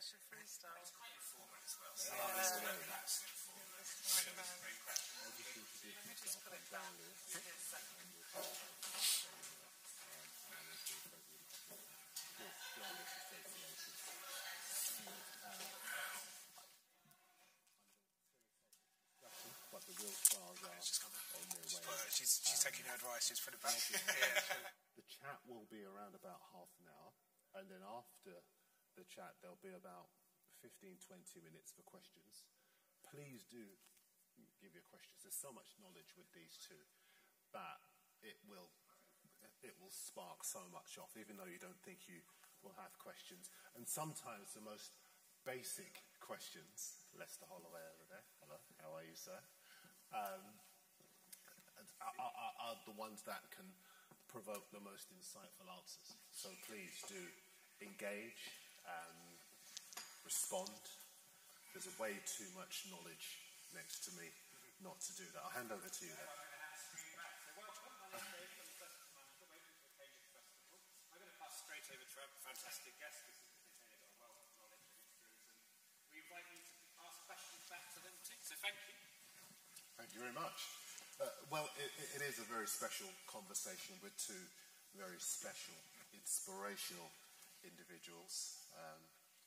That's your freestyle. It's quite informal as well. So yeah. it's very relaxed and informal. Right about. Very. Let me just put it down. But the real stars are It's just got the, on their way. she's, she's taking your advice. She's put it back. yeah. The chat will be around about half an hour, and then after the chat, there'll be about 15, 20 minutes for questions. Please do give your questions. There's so much knowledge with these two that it will it will spark so much off, even though you don't think you will have questions. And sometimes the most basic questions, Lester Holloway over there, hello, how are you, sir? Um, are, are, are the ones that can provoke the most insightful answers. So please do engage, um, respond. There's a way too much knowledge next to me not to do that. I'll hand over to you then. Over to our fantastic guest because they've got a wealth of knowledge and experience. And we invite you to ask questions back to them too. So thank you. Thank you very much. Uh, well, it, it is a very special conversation with two very special, inspirational individuals, um,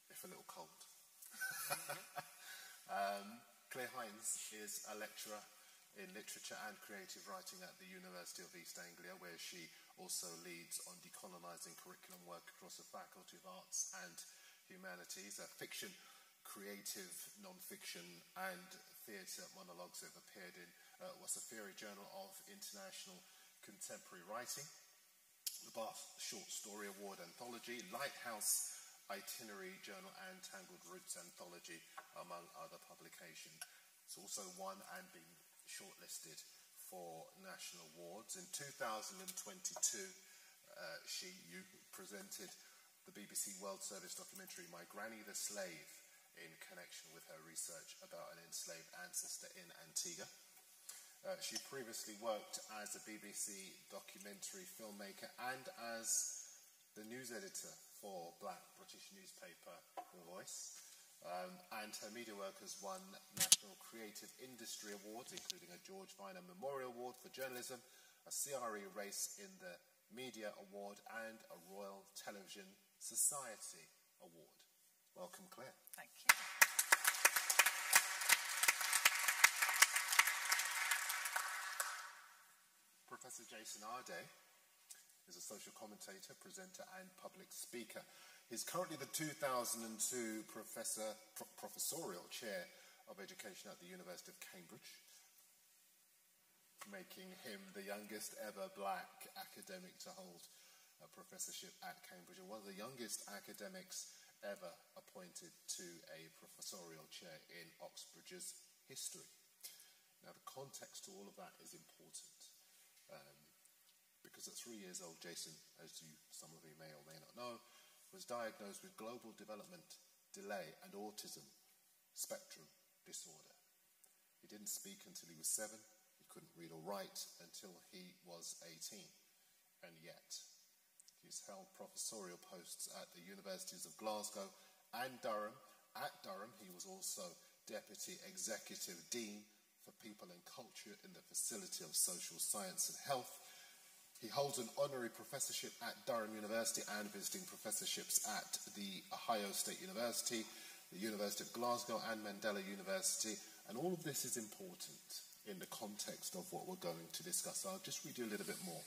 if a little cold. um, Claire Hynes is a lecturer in literature and creative writing at the University of East Anglia, where she also leads on decolonising curriculum work across the Faculty of Arts and Humanities. A fiction, creative, non-fiction and theatre monologues have appeared in uh, Wasafiri Journal of International Contemporary Writing, the Bath Short Story Award Anthology, Lighthouse Literary Journal and Tangled Roots Anthology, among other publications. It's also won and been shortlisted for national awards. In 2022, uh, she, you presented the BBC World Service documentary My Granny the Slave in connection with her research about an enslaved ancestor in Antigua. Uh, she previously worked as a BBC documentary filmmaker and as the news editor for black British newspaper The Voice. Um, and her media work has won National Creative Industry Awards, including a George Viner Memorial Award for Journalism, a CRE Race in the Media Award, and a Royal Television Society Award. Welcome, Claire. Thank you. Professor Jason Arday is a social commentator, presenter, and public speaker. He's currently the 2002 professor, pro- professorial chair of education at the University of Cambridge, making him the youngest ever black academic to hold a professorship at Cambridge and one of the youngest academics ever appointed to a professorial chair in Oxbridge's history. Now, the context to all of that is important um, because at three years old, Jason, as you, some of you may or may not know, was diagnosed with global development delay and autism spectrum disorder. He didn't speak until he was seven. He couldn't read or write until he was 18. And yet, he's held professorial posts at the universities of Glasgow and Durham. At Durham, he was also deputy executive dean for people and culture in the facility of social science and health. He holds an honorary professorship at Durham University and visiting professorships at the Ohio State University, the University of Glasgow, and Mandela University. And all of this is important in the context of what we're going to discuss. I'll just read you a little bit more.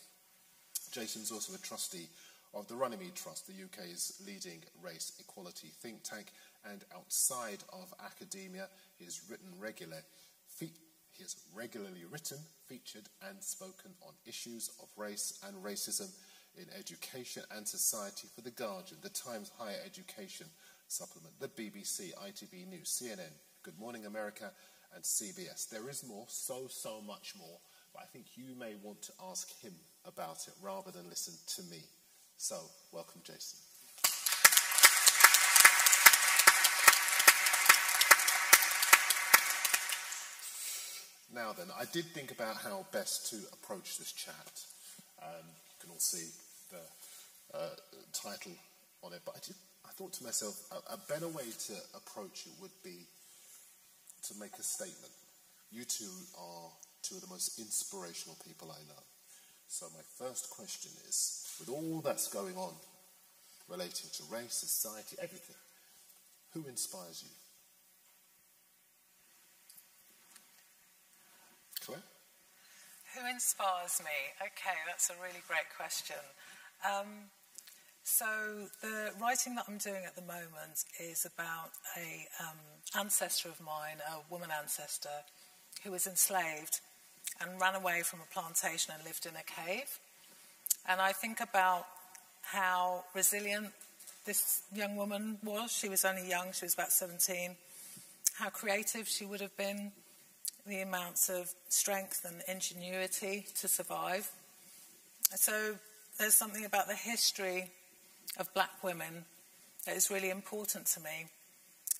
Jason's also a trustee of the Runnymede Trust, the UK's leading race equality think tank, and outside of academia, he has written regular, fe- he has regularly written, featured, and spoken on issues of race and racism in education and society for The Guardian, The Times Higher Education Supplement, the BBC, ITV News, CNN, Good Morning America, and CBS. There is more, so, so much more, but I think you may want to ask him about it rather than listen to me. So, welcome, Jason. Now then, I did think about how best to approach this chat. Um, you can all see the uh, title on it, but I, did, I thought to myself, a, a better way to approach it would be to make a statement. You two are two of the most inspirational people I know. So my first question is, with all that's going on relating to race, society, everything, who inspires you? Claire? Who inspires me? Okay, that's a really great question. Um, so the writing that I'm doing at the moment is about a um, ancestor of mine, a woman ancestor, who was enslaved and ran away from a plantation and lived in a cave. And I think about how resilient this young woman was. She was only young, she was about 17. How creative she would have been, the amounts of strength and ingenuity to survive. So there's something about the history of black women that is really important to me.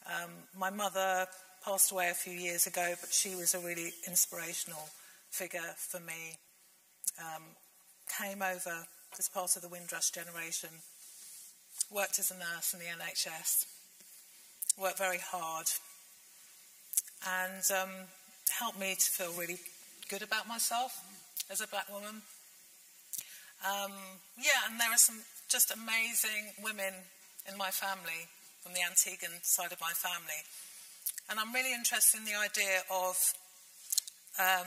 Um, my mother passed away a few years ago, but she was a really inspirational figure for me. Um, came over as part of the Windrush generation, worked as a nurse in the NHS, worked very hard, and um, helped me to feel really good about myself as a black woman. Um, yeah, and there are some just amazing women in my family, from the Antiguan side of my family. And I'm really interested in the idea of um,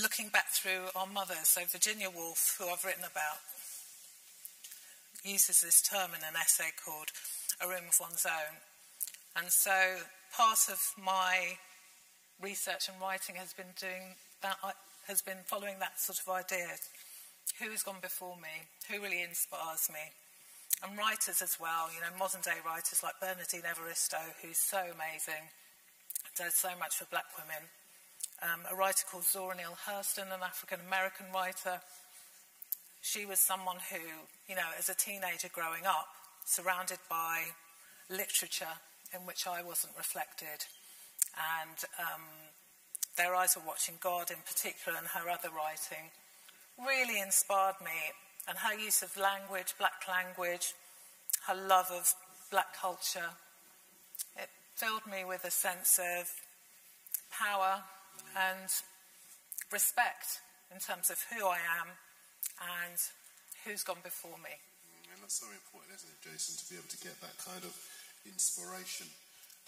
looking back through our mothers. So, Virginia Woolf, who I've written about, uses this term in an essay called A Room of One's Own. And so, part of my research and writing has been doing that, has been following that sort of idea who has gone before me, who really inspires me. And writers as well, you know, modern day writers like Bernardine Evaristo, who's so amazing, does so much for black women. Um, a writer called Zora Neale Hurston, an African American writer. She was someone who, you know, as a teenager growing up, surrounded by literature in which I wasn't reflected. And um, their eyes were watching God in particular and her other writing really inspired me. And her use of language, black language, her love of black culture, it filled me with a sense of power and respect in terms of who I am and who's gone before me. Mm, and that's so important, isn't it, Jason, to be able to get that kind of inspiration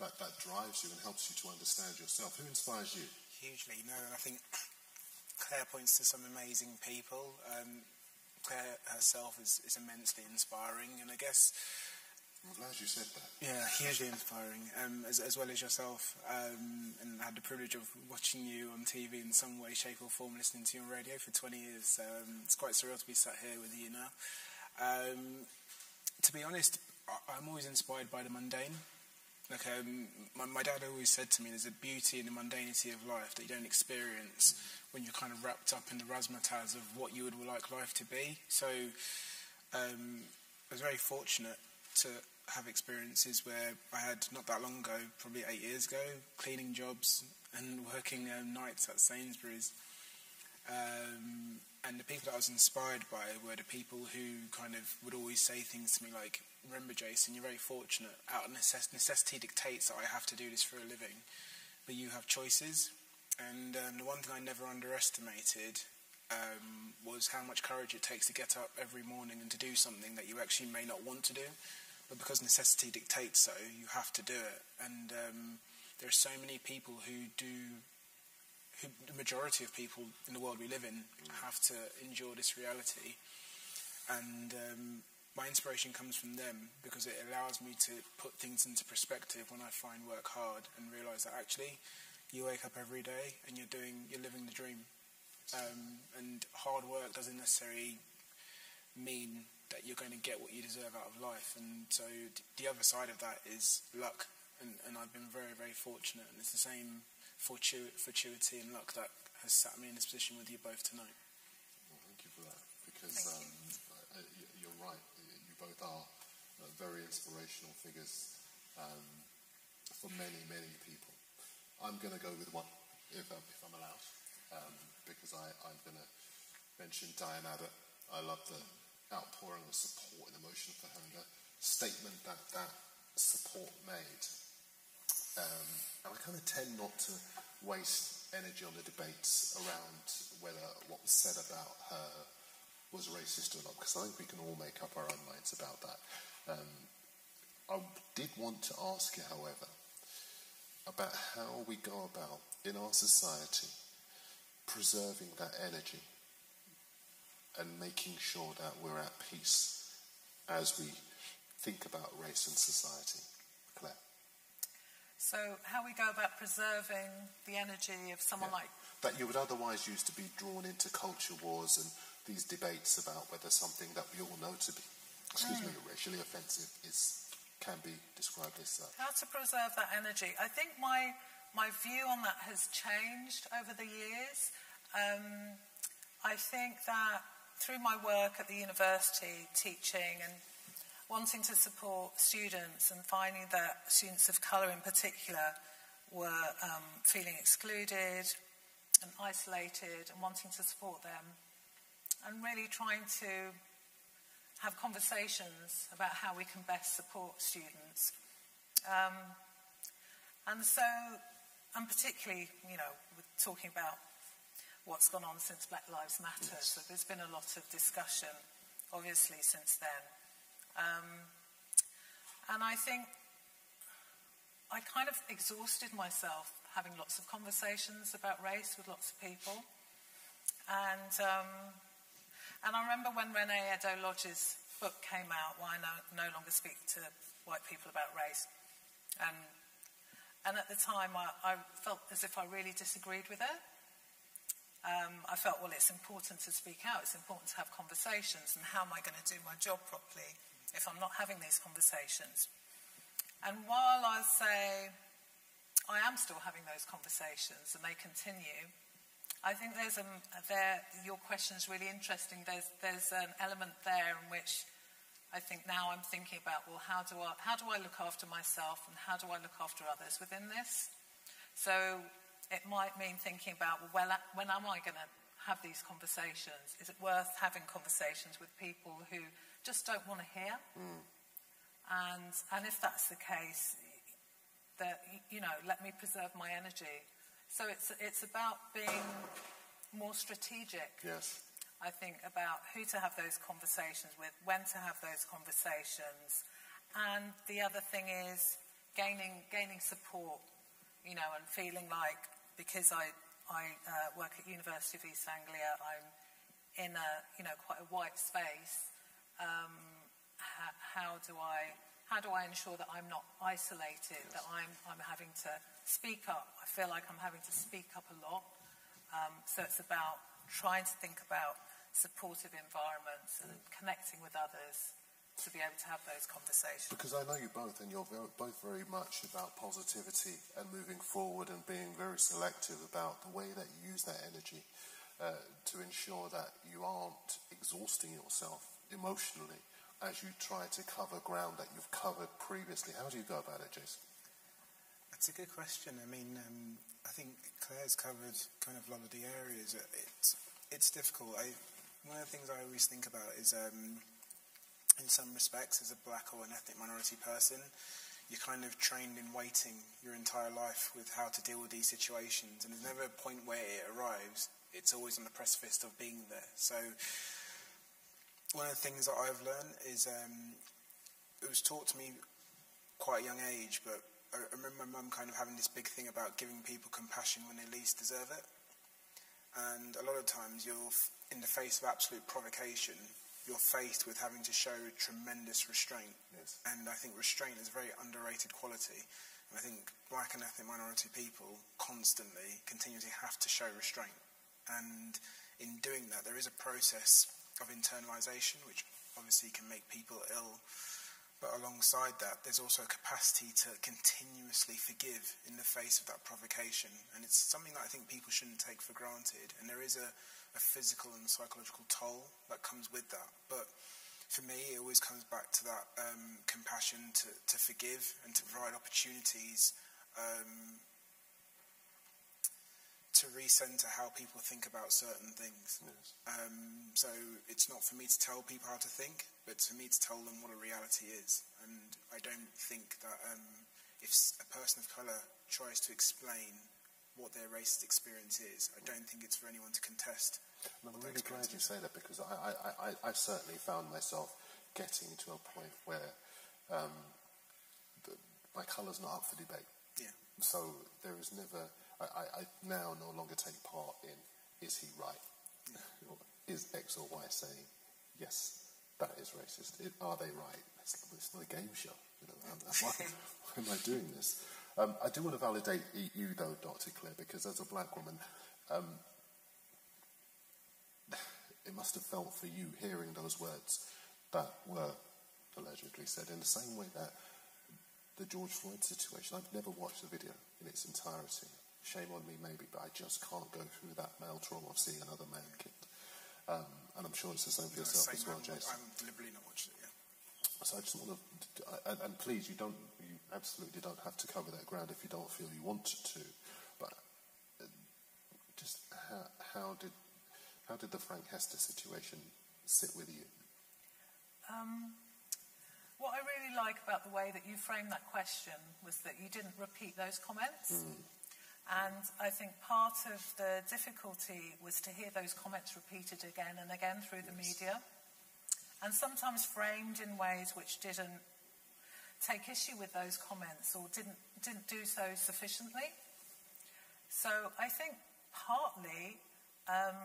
that, that drives you and helps you to understand yourself. Who inspires you? Hugely, no, and I think Claire points to some amazing people. Um, Claire herself is, is immensely inspiring, and I guess. I'm glad you said that. Yeah, hugely inspiring, um, as, as well as yourself. Um, and I had the privilege of watching you on TV in some way, shape, or form, listening to you on radio for 20 years. Um, it's quite surreal to be sat here with you now. Um, to be honest, I, I'm always inspired by the mundane. Like um, my, my, dad always said to me, there's a beauty in the mundanity of life that you don't experience when you're kind of wrapped up in the razzmatazz of what you would like life to be. So um, I was very fortunate to have experiences where I had not that long ago, probably eight years ago, cleaning jobs and working um, nights at Sainsbury's. Um, and the people that I was inspired by were the people who kind of would always say things to me like, remember, Jason, you're very fortunate. Out of necess- necessity dictates that I have to do this for a living, but you have choices. And um, the one thing I never underestimated um, was how much courage it takes to get up every morning and to do something that you actually may not want to do, but because necessity dictates so, you have to do it. And um, there are so many people who do. Who, the majority of people in the world we live in have to endure this reality, and um, my inspiration comes from them because it allows me to put things into perspective when I find work hard and realize that actually you wake up every day and you're doing you're living the dream. Um, and hard work doesn't necessarily mean that you're going to get what you deserve out of life. And so the other side of that is luck. And, and I've been very very fortunate. And it's the same fortu- fortuity and luck that has sat me in this position with you both tonight. Well, thank you for that because um, you're right both are uh, very inspirational figures um, for many, many people. I'm going to go with one, if, um, if I'm allowed, um, because I, I'm going to mention Diane Abbott. I love the outpouring of support and emotion for her and the, statement that that support made. Um, and I kind of tend not to waste energy on the debates around whether what was said about her was racist or not, because I think we can all make up our own minds about that. Um, I did want to ask you, however, about how we go about in our society preserving that energy and making sure that we're at peace as we think about race and society. Claire. So, how we go about preserving the energy of someone yeah. like. That you would otherwise use to be drawn into culture wars and these debates about whether something that we all know to be, excuse mm. me, racially offensive is can be described as such. How to preserve that energy? I think my my view on that has changed over the years. Um, I think that through my work at the university, teaching and wanting to support students and finding that students of colour in particular were um, feeling excluded and isolated and wanting to support them and really trying to have conversations about how we can best support students. Um, and so, and particularly, you know, we're talking about what's gone on since Black Lives Matter, yes. so there's been a lot of discussion, obviously, since then. Um, and I think I kind of exhausted myself having lots of conversations about race with lots of people. And, um, and I remember when Reni Eddo-Lodge's book came out, Why I no, no Longer Speak to White People About Race. And, and at the time, I, I felt as if I really disagreed with it. Um, I felt, well, it's important to speak out, it's important to have conversations, and how am I going to do my job properly? if I'm not having these conversations. And while I say I am still having those conversations and they continue, I think there's a, there, your question is really interesting. There's, there's an element there in which I think now I'm thinking about, well, how do, I, how do I look after myself and how do I look after others within this? So it might mean thinking about, well, when, when am I going to have these conversations? Is it worth having conversations with people who just don't want to hear. Mm. And, and if that's the case, that, you know, let me preserve my energy. So it's, it's about being more strategic. Yes. I think about who to have those conversations with, when to have those conversations. And the other thing is gaining, gaining support, you know, and feeling like because I, I uh, work at University of East Anglia, I'm in a, you know, quite a white space um, how do I how do I ensure that I'm not isolated, yes. that I'm, I'm having to speak up? I feel like I'm having to speak up a lot. Um, so it's about trying to think about supportive environments and connecting with others to be able to have those conversations. Because I know you both, and you're very, both very much about positivity and moving forward and being very selective about the way that you use that energy uh, to ensure that you aren't exhausting yourself emotionally as you try to cover ground that you've covered previously? How do you go about it, Jason? That's a good question. I mean, um, I think Claire's covered kind of a lot of the areas. It's it's difficult. I, one of the things I always think about is, um, in some respects, as a black or an ethnic minority person, you're kind of trained in waiting your entire life with how to deal with these situations, and there's never a point where it arrives. It's always on the precipice of being there. So one of the things that I've learned is um, it was taught to me quite a young age, but I remember my mum kind of having this big thing about giving people compassion when they least deserve it. And a lot of times you're in the face of absolute provocation, you're faced with having to show tremendous restraint. Yes. And I think restraint is a very underrated quality. And I think black and ethnic minority people constantly, continuously have to show restraint. And in doing that, there is a process of internalization, which obviously can make people ill. But alongside that, there's also a capacity to continuously forgive in the face of that provocation. And it's something that I think people shouldn't take for granted. And there is a, a physical and psychological toll that comes with that. But for me, it always comes back to that um, compassion to, to forgive and to provide opportunities um, to recenter how people think about certain things. Yes. Um, so it's not for me to tell people how to think, but for me to tell them what a reality is. And I don't think that um, if a person of colour tries to explain what their racist experience is, I don't think it's for anyone to contest. And I'm really glad you say that because I, I, I, I certainly found myself getting to a point where um, the, my colour's not up for debate. Yeah. So there is never, I, I, I now no longer take part in is he right? is X or Y saying, yes, that is racist? It, are they right? It's, it's not a game show. You know, why, why am I doing this? Um, I do want to validate you, though, Dr. Claire, because as a black woman, um, it must have felt for you hearing those words that were allegedly said in the same way that the George Floyd situation, I've never watched the video in its entirety. Shame on me, maybe, but I just can't go through that male trauma of seeing another man killed. Um, and I'm sure it's the same for yourself as well, I'm, Jason. I'm deliberately not watching it, yeah. So I just want to, and, and please, you don't, you absolutely don't have to cover that ground if you don't feel you want to. But uh, just how, how did, how did the Frank Hester situation sit with you? Um, what I really like about the way that you framed that question was that you didn't repeat those comments. And I think part of the difficulty was to hear those comments repeated again and again through the media, and sometimes framed in ways which didn't take issue with those comments or didn't, didn't do so sufficiently. So I think partly um,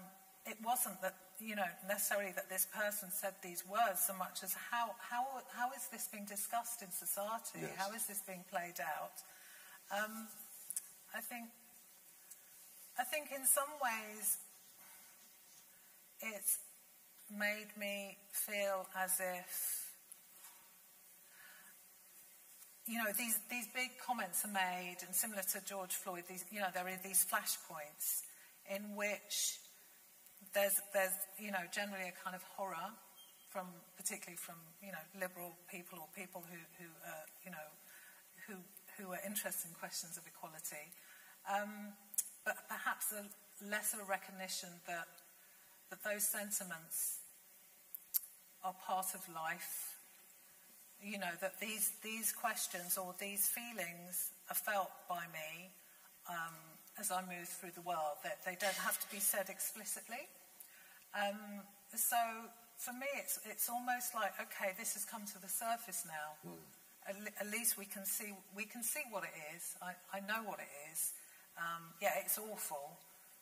it wasn't that, you know, necessarily that this person said these words so much as how, how, how is this being discussed in society? Yes. How is this being played out? Um, I think, I think in some ways it's made me feel as if you know, these, these big comments are made, and similar to George Floyd, these, you know, there are these flashpoints in which there's, there's, you know, generally a kind of horror from, particularly from, you know, liberal people or people who, who uh, you know, who, who are interested in questions of equality. Um, but perhaps a lesser recognition that, that those sentiments are part of life you know, that these, these questions or these feelings are felt by me um, as I move through the world, that they don't have to be said explicitly. Um, so for me, it's, it's almost like, okay, this has come to the surface now. At, le- at least we can see, we can see what it is. I, I know what it is. Um, yeah, it's awful,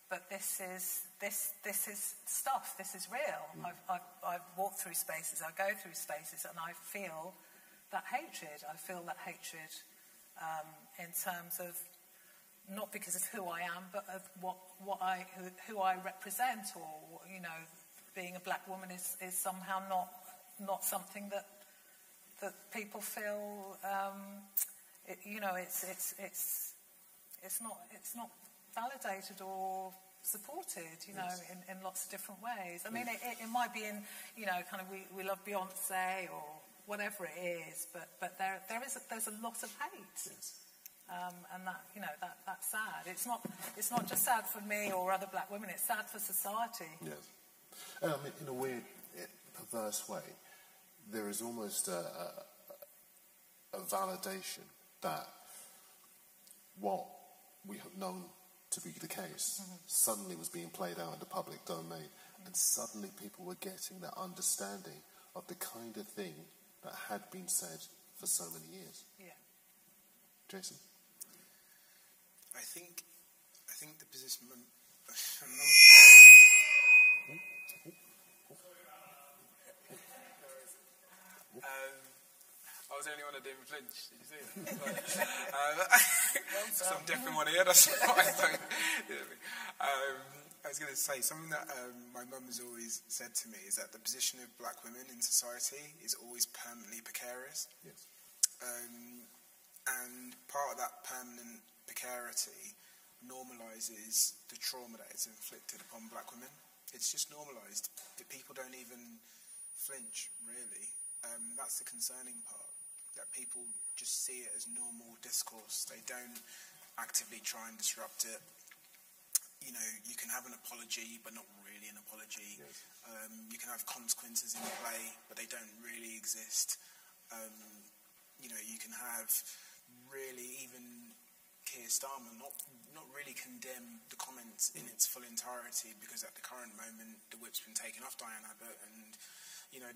but this is, this, this is stuff. This is real. I've, I've, I've walked through spaces, I go through spaces, and I feel that hatred. I feel that hatred um, in terms of not because of who I am, but of what, what I, who, who I represent, or you know, being a black woman is, is somehow not not something that that people feel. Um, it, you know, it's it's it's it's not it's not validated or supported, you know, in, in lots of different ways. I mean, it, it, it might be in, you know, kind of we, we love Beyonce or whatever it is, but, but there, there is a, there's a lot of hate. Um, and that, you know, that, that's sad. It's not, it's not just sad for me or other black women, it's sad for society. Yes. Mean, in a weird, eh, perverse way, there is almost a, a, a validation that what we have known to be the case mm-hmm. suddenly was being played out in the public domain. And mm-hmm. suddenly people were getting that understanding of the kind of thing that had been said for so many years. Yeah. Jason? I think, I think the position. Um, um I was the only one that didn't flinch. Did you see that? um, so I'm deaf in one ear. That's why I don't. Um, I was going to say something that um, my mum has always said to me is that the position of black women in society is always permanently precarious. Yes. Um, and part of that permanent precarity normalises the trauma that is inflicted upon black women. It's just normalised. That people don't even flinch, really. Um, that's the concerning part. That people just see it as normal discourse. They don't actively try and disrupt it. you know, you can have an apology, but not really an apology. Yes. Um, you can have consequences in play, but they don't really exist. Um, you know, you can have really even Keir Starmer not not really condemn the comments in its full entirety because at the current moment the whip's been taken off Diane Abbott and you know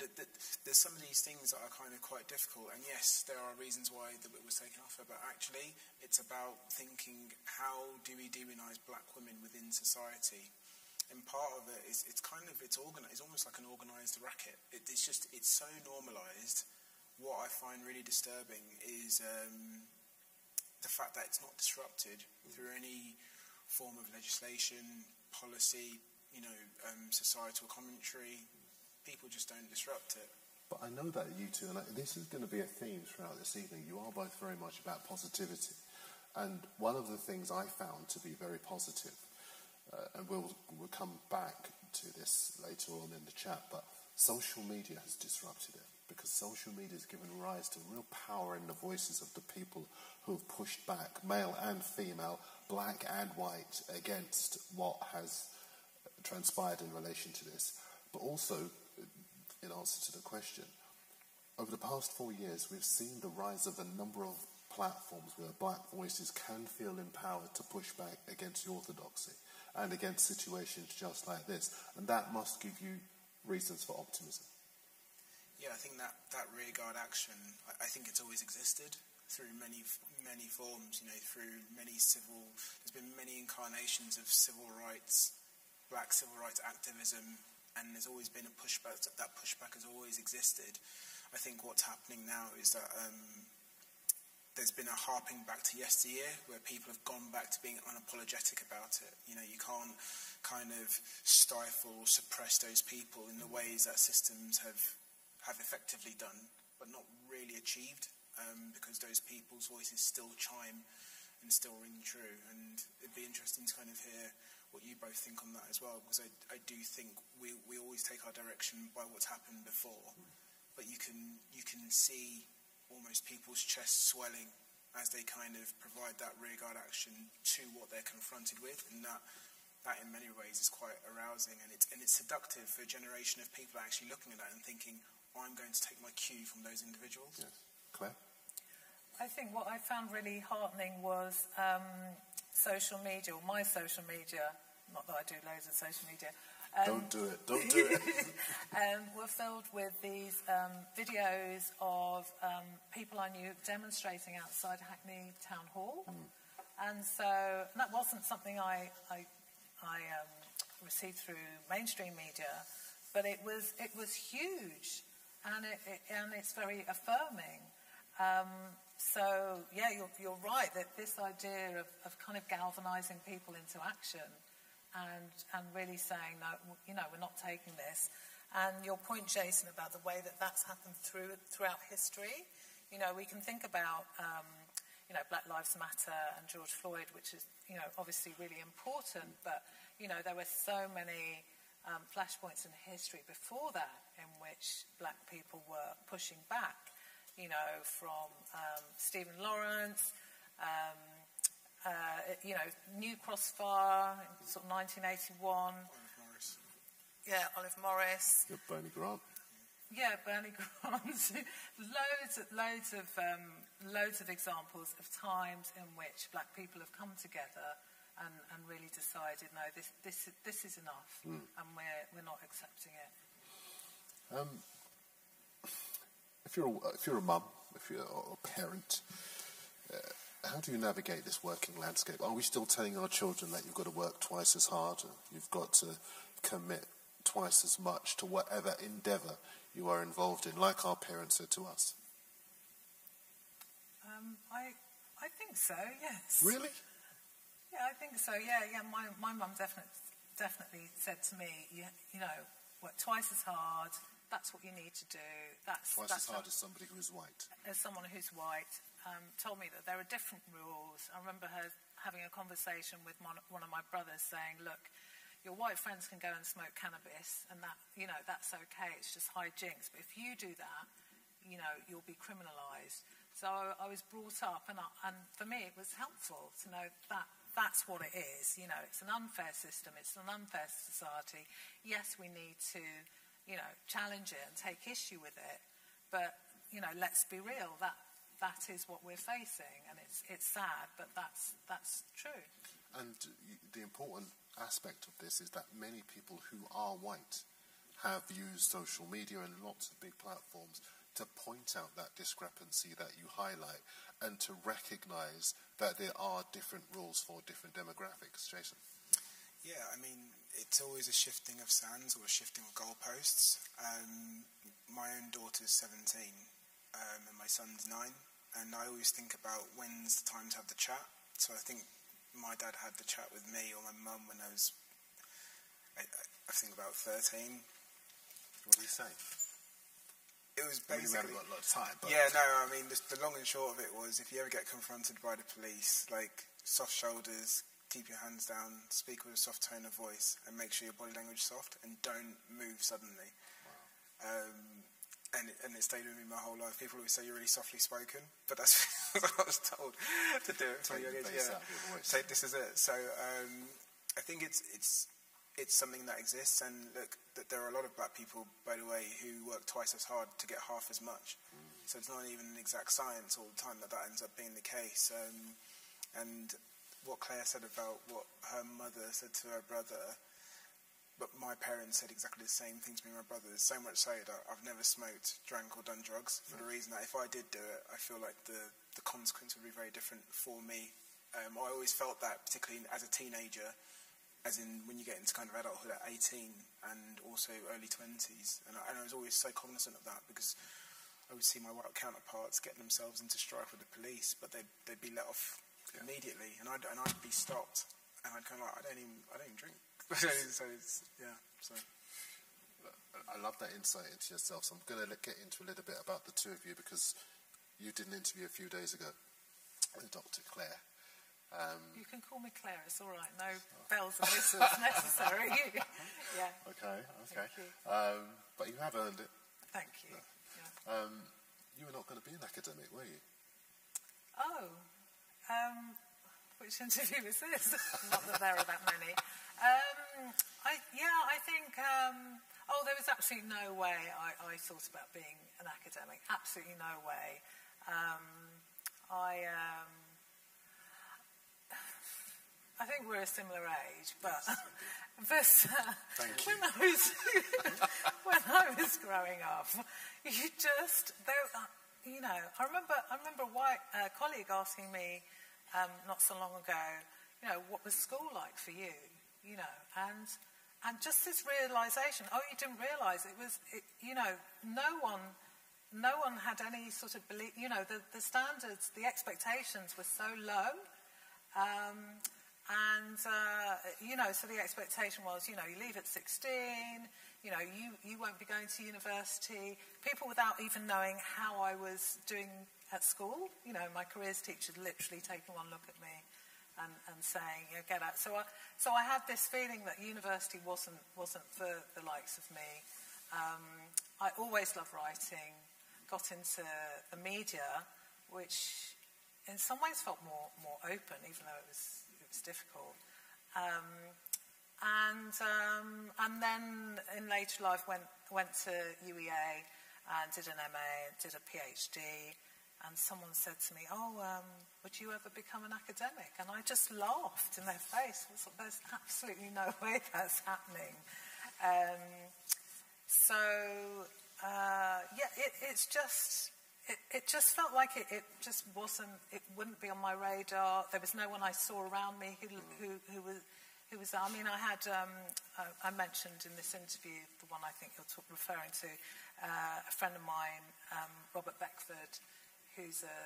there's some of these things that are kind of quite difficult. And yes there are reasons why the whip was taken off but actually it's about thinking how do we demonize black women within society? And part of it is it's kind of it's organized it's almost like an organized racket. It, it's just it's so normalized. What I find really disturbing is um, the fact that it's not disrupted through any form of legislation, policy, you know, um, societal commentary. People just don't disrupt it. But I know that you two, and this is going to be a theme throughout this evening, you are both very much about positivity. And one of the things I found to be very positive, uh, and we'll, we'll come back to this later on in the chat, but social media has disrupted it because social media has given rise to real power in the voices of the people who have pushed back, male and female, black and white, against what has transpired in relation to this. But also, in answer to the question, over the past four years, we've seen the rise of a number of platforms where black voices can feel empowered to push back against the orthodoxy and against situations just like this. And that must give you reasons for optimism. Yeah, I think that, that rearguard action, I, I think it's always existed through many many forms, you know, through many civil, there's been many incarnations of civil rights, black civil rights activism, and there's always been a pushback, that pushback has always existed. I think what's happening now is that um, there's been a harping back to yesteryear where people have gone back to being unapologetic about it. You know, you can't kind of stifle, or suppress those people in the ways that systems have have effectively done, but not really achieved, um, because those people's voices still chime and still ring true. And it'd be interesting to kind of hear what you both think on that as well, because I, I do think we, we always take our direction by what's happened before, but you can you can see almost people's chests swelling as they kind of provide that rearguard action to what they're confronted with, and that that in many ways is quite arousing and it's and it's seductive for a generation of people actually looking at that and thinking, I'm going to take my cue from those individuals. Yes. Claire? I think what I found really heartening was um, social media, or my social media, not that I do loads of social media. Um, don't do it, don't do it. um, were filled with these um, videos of um, people I knew demonstrating outside Hackney Town Hall. Mm. And so and that wasn't something I, I, I um, received through mainstream media, but it was, it was huge and, it, it, and it's very affirming. Um, so, yeah, you're, you're right that this idea of, of kind of galvanizing people into action and, and really saying, no, you know, we're not taking this. And your point, Jason, about the way that that's happened through, throughout history, you know, we can think about, um, you know, Black Lives Matter and George Floyd, which is, you know, obviously really important, but, you know, there were so many um, flashpoints in history before that in which black people were pushing back, you know, from um, Stephen Lawrence, um, uh, you know, New Cross fire, sort of 1981. Olive Morris. Yeah, Olive Morris. Yeah, Bernie Grant. Yeah, Bernie Grant. loads, of, loads of, um, loads of examples of times in which black people have come together and, and really decided, no, this, this, this is enough, mm. and we're, we're not accepting it. Um, if you're a, if you're a mum, if you're a parent, uh, how do you navigate this working landscape? Are we still telling our children that you've got to work twice as hard, you've got to commit twice as much to whatever endeavour you are involved in, like our parents said to us? Um, I, I think so. Yes. Really? Yeah, I think so. Yeah, yeah. My my mum definitely definitely said to me, you, you know, work twice as hard. That's what you need to do. That's twice that's as hard as somebody who's white. As someone who's white, um, told me that there are different rules. I remember her having a conversation with one, one of my brothers, saying, "Look, your white friends can go and smoke cannabis, and that you know that's okay. It's just hijinks. But if you do that, you know you'll be criminalised." So I was brought up, and, I, and for me, it was helpful to know that that's what it is. You know, it's an unfair system. It's an unfair society. Yes, we need to, you know, challenge it and take issue with it. But you know, let's be real. That that is what we're facing, and it's it's sad, but that's that's true. And the important aspect of this is that many people who are white have used social media and lots of big platforms to point out that discrepancy that you highlight and to recognize that there are different rules for different demographics. Jason? Yeah, I mean, it's always a shifting of sands or a shifting of goalposts. Um, my own daughter's 17 um, and my son's 9, and I always think about when's the time to have the chat. So I think my dad had the chat with me or my mum when I was, I, I think, about 13. What do you say? It was basically. I mean, we haven't got a lot of time. But. Yeah, no, I mean, the, the long and short of it was if you ever get confronted by the police, like soft shoulders, keep your hands down, speak with a soft tone of voice, and make sure your body language is soft, and don't move suddenly. Wow. Um, and, it, and it stayed with me my whole life. People always say you're really softly spoken, but that's what I was told to do it. Take yeah. Take this is it. So um, I think it's it's it's something that exists, and look, that there are a lot of black people, by the way, who work twice as hard to get half as much. Mm. So it's not even an exact science all the time that that ends up being the case. Um, and what Claire said about what her mother said to her brother, but my parents said exactly the same thing to me and my brothers. So much so that I've never smoked, drank, or done drugs for the reason that if I did do it, I feel like the, the consequence would be very different for me. Um, I always felt that, particularly as a teenager, as in when you get into kind of adulthood at 18 and also early 20s. And I, and I was always so cognizant of that because I would see my white counterparts getting themselves into strife with the police, but they'd, they'd be let off yeah. immediately, and I'd, and I'd be stopped, and I'd kind of like, I don't even, I don't even drink. so it's, yeah, so. I love that insight into yourself. So I'm going to get into a little bit about the two of you because you did an interview a few days ago with Dr. Claire. Um, you can call me Claire, it's all right. No bells and whistles necessary. yeah. Okay, okay. You. Um, but you have earned it. Thank you. Yeah. Um, you were not going to be an academic, were you? Oh, um, which interview is this? not that there are that many. Um, I, yeah, I think. Um, oh, there was absolutely no way I, I, thought about being an academic. Absolutely no way. I. I think we're a similar age, but, but uh, when, I was, when I was growing up, you just, there, uh, you know, I remember, I remember a white uh, colleague asking me um, not so long ago, you know, what was school like for you, you know, and and just this realization, oh, you didn't realize it was, it, you know, no one, no one had any sort of belief, you know, the, the standards, the expectations were so low. Um, and, uh, you know, so the expectation was, you know, you leave at 16, you know, you, you won't be going to university. People without even knowing how I was doing at school, you know, my careers teacher literally taking one look at me and, and saying, you know, get out. So I, so I had this feeling that university wasn't, wasn't for the likes of me. Um, I always loved writing, got into the media, which in some ways felt more, more open, even though it was it's difficult. Um, and, um, and then in later life went, went to UEA and did an MA, did a PhD, and someone said to me, oh, um, would you ever become an academic? And I just laughed in their face. There's absolutely no way that's happening. Um, so, uh, yeah, it, it's just it, it just felt like it, it just wasn't, it wouldn't be on my radar. There was no one I saw around me who, who, who was, who was, I mean, I had, um, I, I mentioned in this interview, the one I think you're talk, referring to, uh, a friend of mine, um, Robert Beckford, who's a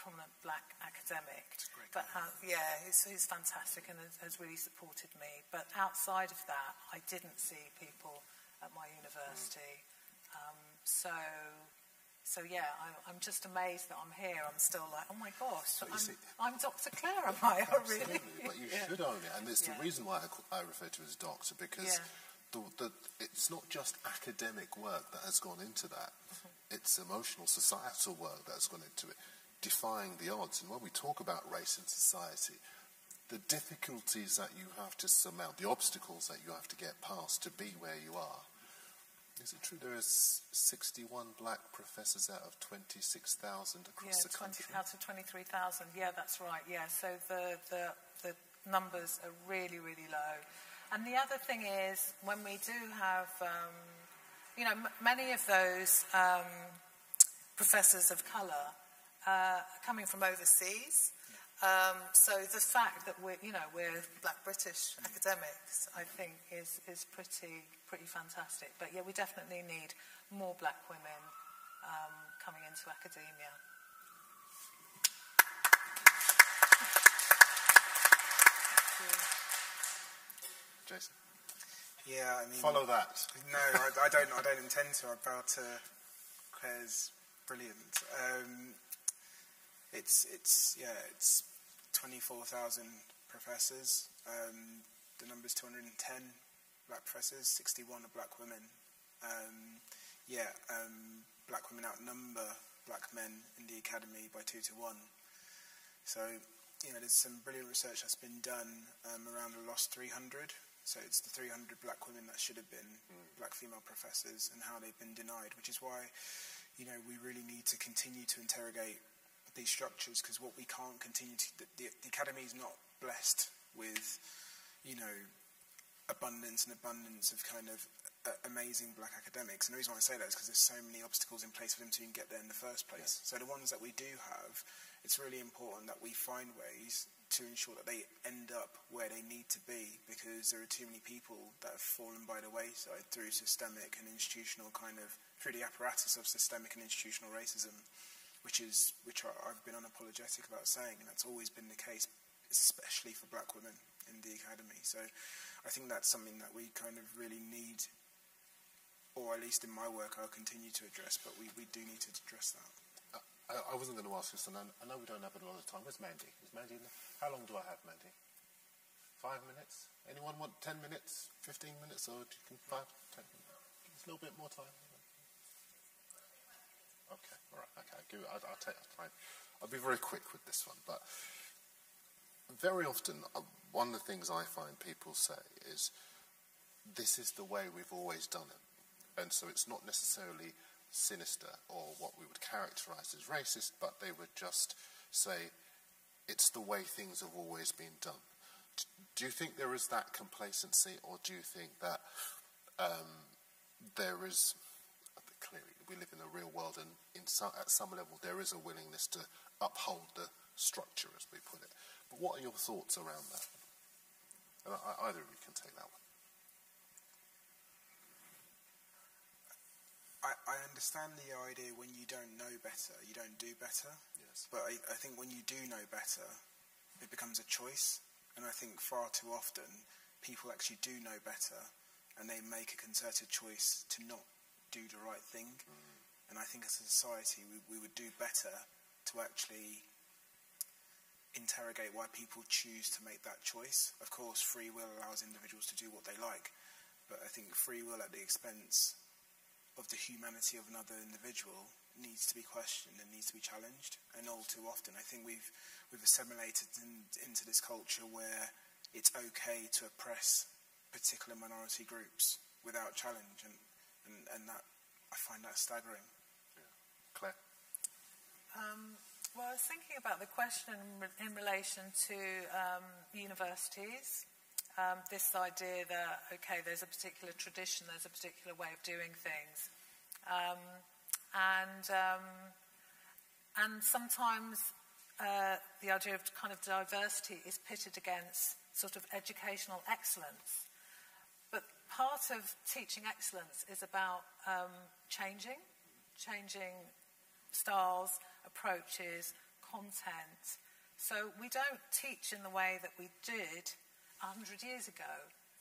prominent black academic. But uh, yeah, he's, he's fantastic and has, has really supported me. But outside of that, I didn't see people at my university. Um, so so yeah, I, am just amazed that I'm here. I'm still like, oh my gosh, I'm, see, I'm, Dr. Claire, am I? Absolutely, really? but you yeah. should own it, and it's yeah. the reason why I, I, refer to it as doctor because yeah. the, the, it's not just academic work that has gone into that; mm-hmm. it's emotional, societal work that has gone into it, defying the odds. And when we talk about race in society, the difficulties that you have to surmount, the obstacles that you have to get past to be where you are. Is it true there are 61 black professors out of 26,000 across yeah, the country? 20 out of 23,000. Yeah, that's right. Yeah, so the, the, the numbers are really, really low. And the other thing is, when we do have, um, you know, m- many of those um, professors of colour uh, coming from overseas. Um, so the fact that we're, you know, we're Black British academics, I think, is is pretty pretty fantastic. But yeah, we definitely need more Black women um, coming into academia. Jason? Yeah, I mean, Follow that. No, I, I don't. I don't intend to. I'm about to. Claire's brilliant. Um, it's it's yeah, it's twenty four thousand professors. Um, the number's two hundred and ten black professors. Sixty one are black women. Um, yeah, um, black women outnumber black men in the academy by two to one. So you know, there's some brilliant research that's been done um, around the lost 300 so it's the 300 black women that should have been mm. black female professors and how they've been denied, which is why, you know, we really need to continue to interrogate these structures because what we can't continue to, the, the, the academy is not blessed with, you know, abundance and abundance of kind of uh, amazing black academics. And the reason why I say that is because there's so many obstacles in place for them to even get there in the first place. Yeah. So the ones that we do have, it's really important that we find ways to ensure that they end up where they need to be because there are too many people that have fallen by the wayside through systemic and institutional kind of through the apparatus of systemic and institutional racism which is which I've been unapologetic about saying and that's always been the case especially for black women in the academy so I think that's something that we kind of really need or at least in my work I'll continue to address but we, we do need to address that uh, I, I wasn't going to ask this, and I, I know we don't have a lot of time. Where's Mandy? Is Mandy? How long do I have, Mandy? Five minutes? Anyone want ten minutes, fifteen minutes, or do you can five, ten minutes? Just a little bit more time. Okay, all right, okay. I'll, I'll, I'll take time. I'll be very quick with this one, but very often, uh, one of the things I find people say is, "This is the way we've always done it," and so it's not necessarily sinister or what we would characterize as racist, but they would just say it's the way things have always been done. Do you think there is that complacency, or do you think that um, there is we live in the real world, and some, at some level there is a willingness to uphold the structure, as we put it. But what are your thoughts around that? And either of you can take that one. I, I understand the idea when you don't know better, you don't do better. Yes. But I, I think when you do know better, it becomes a choice. And I think far too often, people actually do know better and they make a concerted choice to not do the right thing. And I think as a society, we, we would do better to actually interrogate why people choose to make that choice. Of course, free will allows individuals to do what they like, but I think free will at the expense of the humanity of another individual needs to be questioned and needs to be challenged. And all too often, I think we've we've assimilated in, into this culture where it's okay to oppress particular minority groups without challenge, and and, and that I find that staggering. Yeah. Claire. Um, well, I was thinking about the question in relation to um, universities um, this idea that, okay, there's a particular tradition, there's a particular way of doing things. Um, and, um, and sometimes uh, the idea of kind of diversity is pitted against sort of educational excellence. Part of teaching excellence is about um, changing, changing styles, approaches, content. So we don't teach in the way that we did 100 years ago.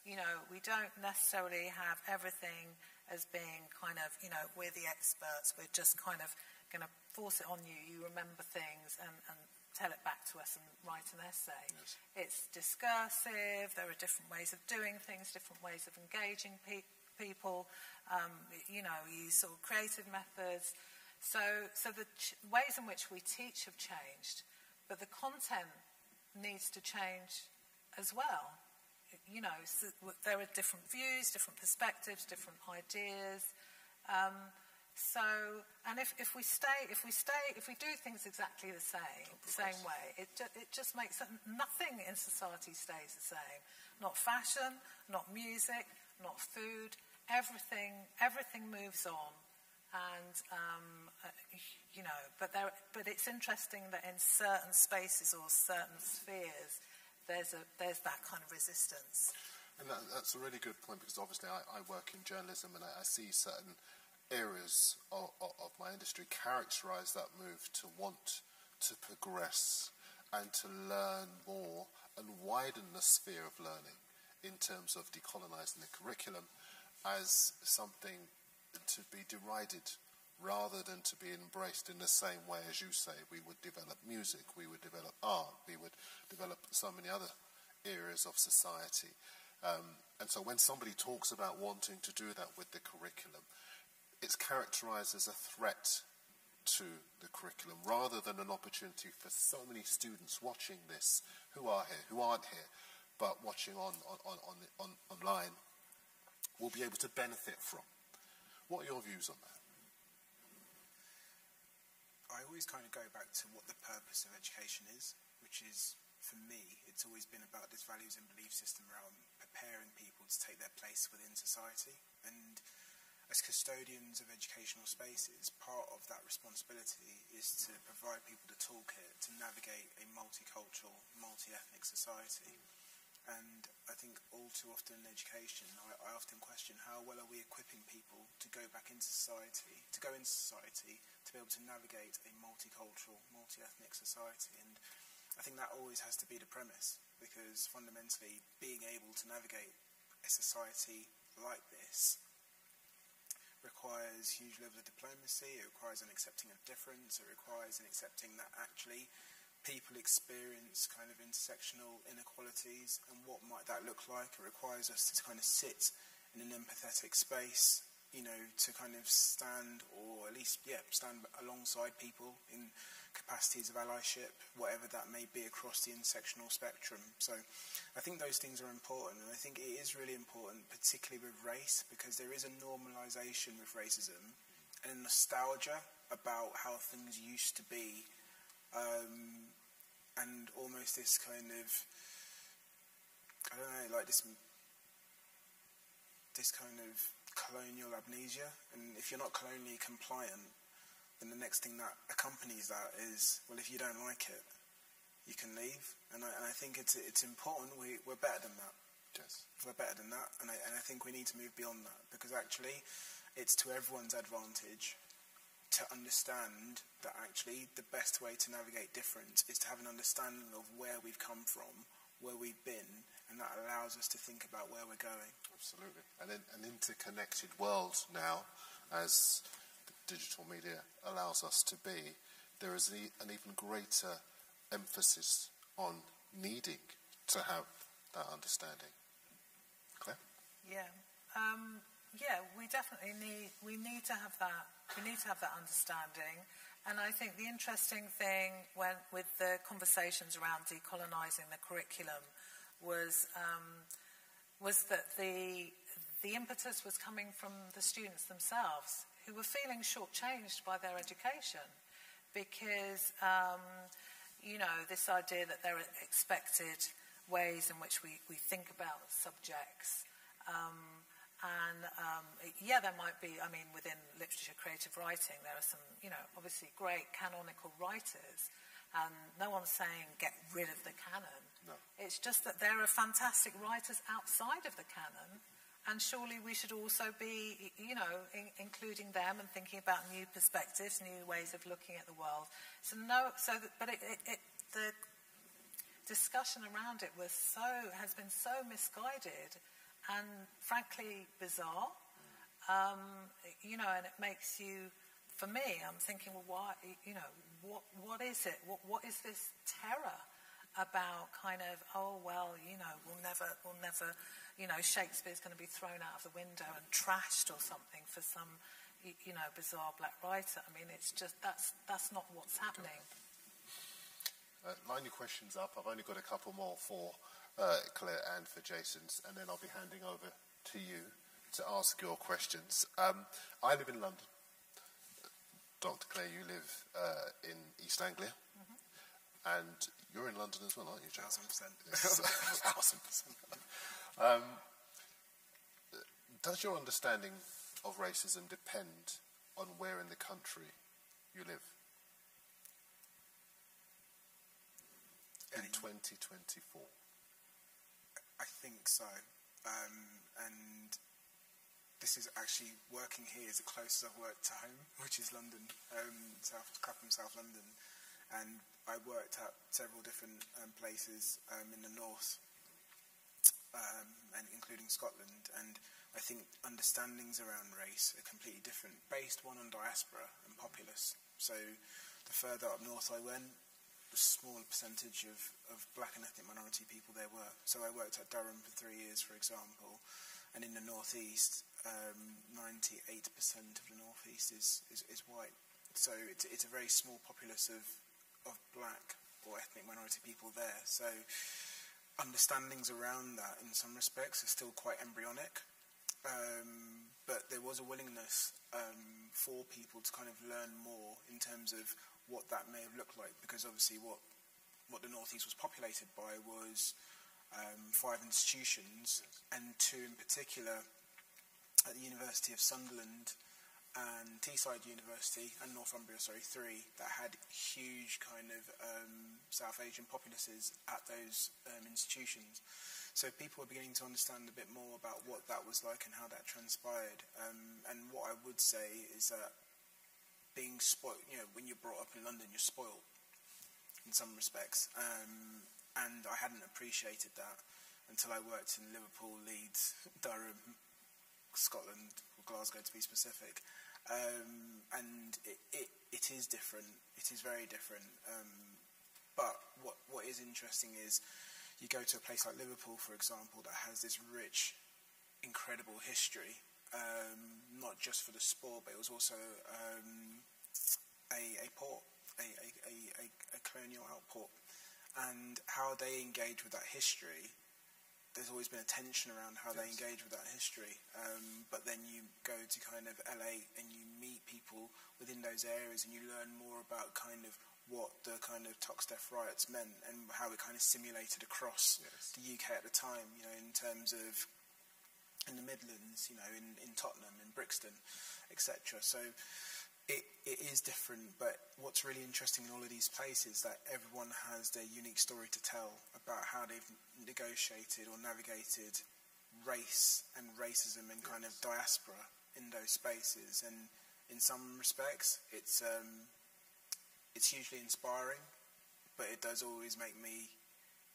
You know, we don't necessarily have everything as being kind of, you know, we're the experts, we're just kind of going to force it on you. You remember things and, and tell it back to us and write an essay. Yes. It's discursive, there are different ways of doing things, different ways of engaging pe- people, um, you know, use sort of creative methods. So, so the ch- ways in which we teach have changed, but the content needs to change as well. You know, so there are different views, different perspectives, different ideas. Um, so, and if, if we stay, if we stay, if we do things exactly the same, same way, it, ju- it just makes it, nothing in society stays the same. Not fashion, not music, not food. Everything, everything moves on, and um, uh, you know. But there, but it's interesting that in certain spaces or certain spheres, there's a there's that kind of resistance. And that, that's a really good point because obviously I, I work in journalism and I, I see certain areas of, of, of, my industry characterize that move to want to progress and to learn more and widen the sphere of learning in terms of decolonizing the curriculum as something to be derided rather than to be embraced in the same way as you say we would develop music, we would develop art, we would develop so many other areas of society. Um, and so when somebody talks about wanting to do that with the curriculum, it's characterized as a threat to the curriculum rather than an opportunity for so many students watching this who are here, who aren't here, but watching on, on, on, on, online will be able to benefit from. What are your views on that? I always kind of go back to what the purpose of education is, which is, for me, it's always been about this values and belief system around preparing people to take their place within society. And as custodians of educational spaces, part of that responsibility is to provide people the toolkit to navigate a multicultural, multi-ethnic society. And I think all too often in education, I, I, often question how well are we equipping people to go back into society, to go into society, to be able to navigate a multicultural, multi-ethnic society. And I think that always has to be the premise, because fundamentally, being able to navigate a society like this requires huge level of diplomacy, it requires an accepting of difference, it requires an accepting that actually people experience kind of intersectional inequalities and what might that look like. It requires us to kind of sit in an empathetic space, you know, to kind of stand or at least, yeah, stand alongside people in capacities of allyship, whatever that may be across the intersectional spectrum. So I think those things are important and I think it is really important, particularly with race, because there is a normalization with racism and a nostalgia about how things used to be um, and almost this kind of I don't know, like this this kind of colonial amnesia. And if you're not colonially compliant, then the next thing that accompanies that is, well, if you don't like it, you can leave. And I, and I think it's it's important. We we're better than that. Yes. We're better than that, and I, and I think we need to move beyond that because actually, it's to everyone's advantage to understand that actually the best way to navigate difference is to have an understanding of where we've come from, where we've been, and that allows us to think about where we're going. Absolutely. And in an interconnected world now, as digital media allows us to be, there is an even greater emphasis on needing to have that understanding. Claire? Yeah. Um, yeah, we definitely need we need to have that we need to have that understanding. And I think the interesting thing when with the conversations around decolonising the curriculum was um, was that the the impetus was coming from the students themselves who were feeling shortchanged by their education because um, you know this idea that there are expected ways in which we, we think about subjects um, and um, yeah, there might be, I mean, within literature creative writing, there are some, you know, obviously great canonical writers. And no one's saying get rid of the canon. No. It's just that there are fantastic writers outside of the canon. And surely we should also be, you know, in, including them and thinking about new perspectives, new ways of looking at the world. So no, so but it, it, it, the discussion around it was so has been so misguided and frankly bizarre. Um, you know, and it makes you, for me, I'm thinking, well, why, you know, what, what is it? What, what is this terror about kind of, oh, well, you know, we'll never, we'll never, you know, Shakespeare's going to be thrown out of the window and trashed or something for some, you know, bizarre black writer. I mean, it's just, that's, that's not what's happening. Uh, line your questions up. I've only got a couple more for uh, Claire, and for Jason's, and then I'll be handing over to you to ask your questions. Um, I live in London. Dr. Claire, you live uh, in East Anglia, and you're in London as well, aren't you, Jason? Thousand percent. Thousand percent. Um, does your understanding of racism depend on where in the country you live? In 2024. I think so. Um, and this is actually working here is the closest I've worked to home, which is London, um, South Clapham, South London. And I worked at several different um, places um, in the north, um, and including Scotland. And I think understandings around race are completely different, based one on diaspora and populace. So the further up north I went, the smaller percentage of, of black and ethnic minority people there were. So I worked at Durham for three years, for example, and in the northeast, um, 98% of the northeast is, is, is white. So it's, it's a very small populace of, of black or ethnic minority people there. So understandings around that in some respects are still quite embryonic. Um, but there was a willingness um, for people to kind of learn more in terms of what that may have looked like, because obviously what what the northeast was populated by was um, five institutions, and two in particular at the University of Sunderland and Teesside University and Northumbria, sorry, three that had huge kind of um, South Asian populaces at those um, institutions. So people were beginning to understand a bit more about what that was like and how that transpired. Um, and what I would say is that being spoiled, you know, when you're brought up in London, you're spoiled in some respects. Um, and I hadn't appreciated that until I worked in Liverpool, Leeds, Durham, Scotland, Glasgow to be specific. Um, and it, it, it is different. It is very different. Um, but what, what is interesting is you go to a place like Liverpool, for example, that has this rich, incredible history um, not just for the sport, but it was also um, a, a port, a, a, a, a colonial outport. And how they engage with that history, there's always been a tension around how yes. they engage with that history. Um, but then you go to kind of L8 and you meet people within those areas and you learn more about kind of what the kind of Toxteth riots meant and how it kind of simulated across yes. the UK at the time, you know, in terms of in the Midlands, you know, in, in Tottenham, in Brixton, etc. So it, it is different, but what's really interesting in all of these places is that everyone has their unique story to tell about how they've negotiated or navigated race and racism and kind of diaspora in those spaces. And in some respects, it's um, it's hugely inspiring, but it does always make me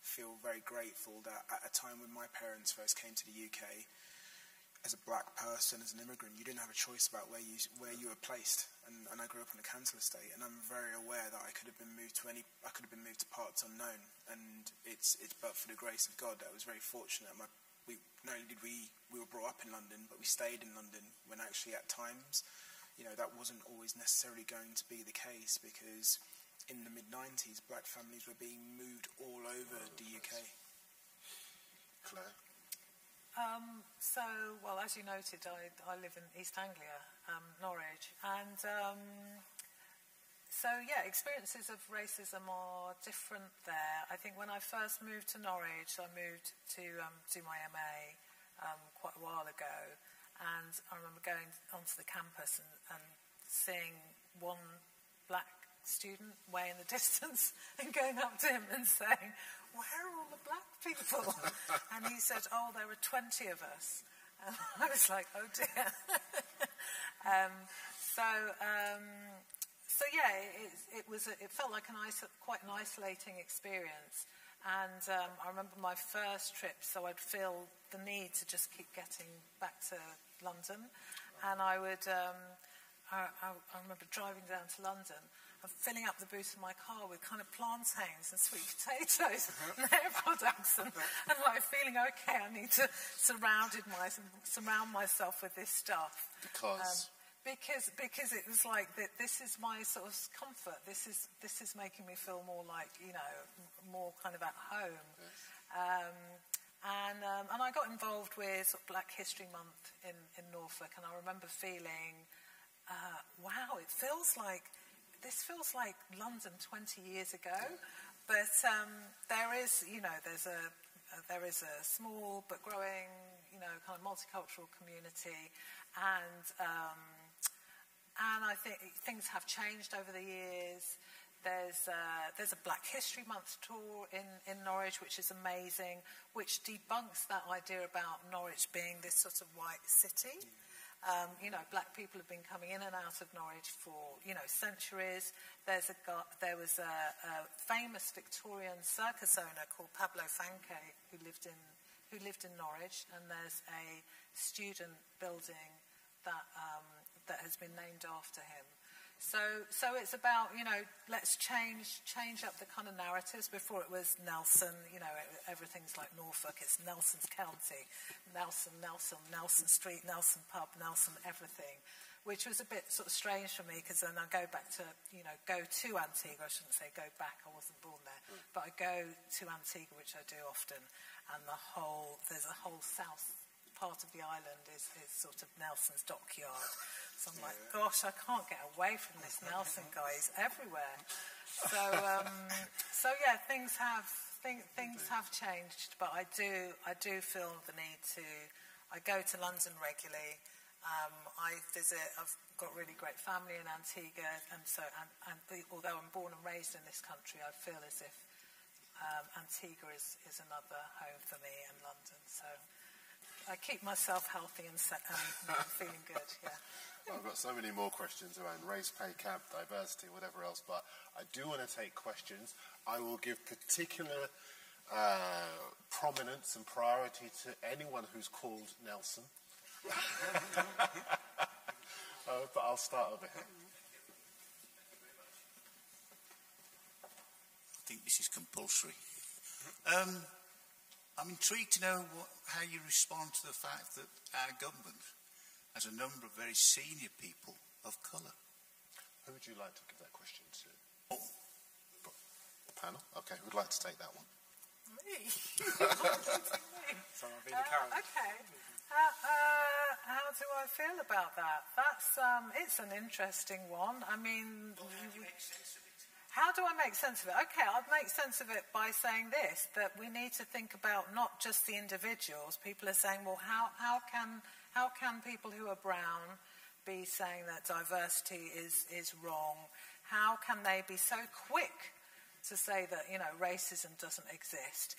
feel very grateful that at a time when my parents first came to the UK, as a black person, as an immigrant, you didn't have a choice about where you where you were placed. And, and I grew up on a council estate, and I'm very aware that I could have been moved to any, I could have been moved to parts unknown. And it's it's but for the grace of God that I was very fortunate. My we not only did we we were brought up in London, but we stayed in London when actually at times, you know, that wasn't always necessarily going to be the case because in the mid 90s, black families were being moved all over oh, the UK. Claire. Um, so, well, as you noted, I, I live in East Anglia, um, Norwich, and um, so yeah, experiences of racism are different there. I think when I first moved to Norwich, I moved to um, do my MA um, quite a while ago, and I remember going onto the campus and, and seeing one black student way in the distance and going up to him and saying, where are all the black people? and he said, oh, there were 20 of us. And I was like, oh dear. um, so, um, so yeah, it, it, was, a, it felt like an quite an isolating experience. And um, I remember my first trip, so I'd feel the need to just keep getting back to London. And I would, um, I, I, I remember driving down to London of filling up the boot of my car with kind of plantains and sweet potatoes uh-huh. and hair products and, and like feeling okay, I need to surrounded my, surround myself with this stuff. Because? Um, because because it was like that this is my sort of comfort this is this is making me feel more like you know more kind of at home yes. Um, and, um, and I got involved with sort of Black History Month in, in Norfolk, and I remember feeling, uh, wow, it feels like, this feels like London 20 years ago. But um, there is, you know, there's a, a, there is a small but growing, you know, kind of multicultural community, and um, and I think things have changed over the years. There's, uh, there's a Black History Month tour in, in Norwich, which is amazing, which debunks that idea about Norwich being this sort of white city. Um, you know, black people have been coming in and out of Norwich for, you know, centuries. There's a, there was a, a famous Victorian circus owner called Pablo Fanque who lived in, who lived in Norwich, and there's a student building that um, that has been named after him. So, so it's about, you know, let's change, change up the kind of narratives. Before it was Nelson, you know, everything's like Norfolk, it's Nelson's County, Nelson, Nelson, Nelson Street, Nelson Pub, Nelson everything, which was a bit sort of strange for me because then I go back to, you know, go to Antigua, I shouldn't say go back, I wasn't born there, mm. but I go to Antigua, which I do often, and the whole, there's a whole south part of the island is, is sort of Nelson's dockyard. So I'm like, gosh, I can't get away from this Nelson guy. He's everywhere. So, um, so yeah, things have think, things have changed, but I do I do feel the need to. I go to London regularly. Um, I visit. I've got really great family in Antigua, and so and, and although I'm born and raised in this country, I feel as if um, Antigua is, is another home for me in London. So I keep myself healthy and, set, and feeling good. Yeah. Well, I've got so many more questions around race, pay cap, diversity, whatever else, but I do want to take questions. I will give particular uh, prominence and priority to anyone who's called Nelson. uh, but I'll start over here. I think this is compulsory. Um, I'm intrigued to know what, how you respond to the fact that our government has a number of very senior people of colour. Who would you like to give that question to? Oh. The panel? Okay, who'd like to take that one? Me? uh, okay. How, uh, how do I feel about that? That's um, it's an interesting one. I mean, well, how, do I make sense of it? Okay, I'll make sense of it by saying this: that we need to think about not just the individuals. People are saying, well, how how can how can people who are brown be saying that diversity is, is wrong? How can they be so quick to say that, you know, racism doesn't exist?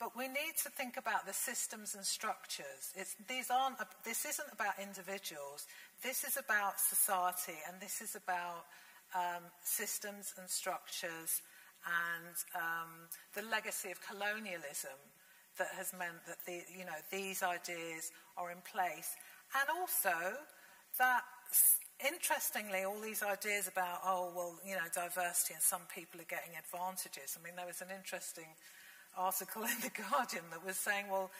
But we need to think about the systems and structures. It's, these aren't, this isn't about individuals. This is about society, and this is about um, systems and structures and um, the legacy of colonialism that has meant that the, you know, these ideas are in place. And also that, interestingly, all these ideas about, oh, well, you know, diversity and some people are getting advantages. I mean, there was an interesting article in The Guardian that was saying, well,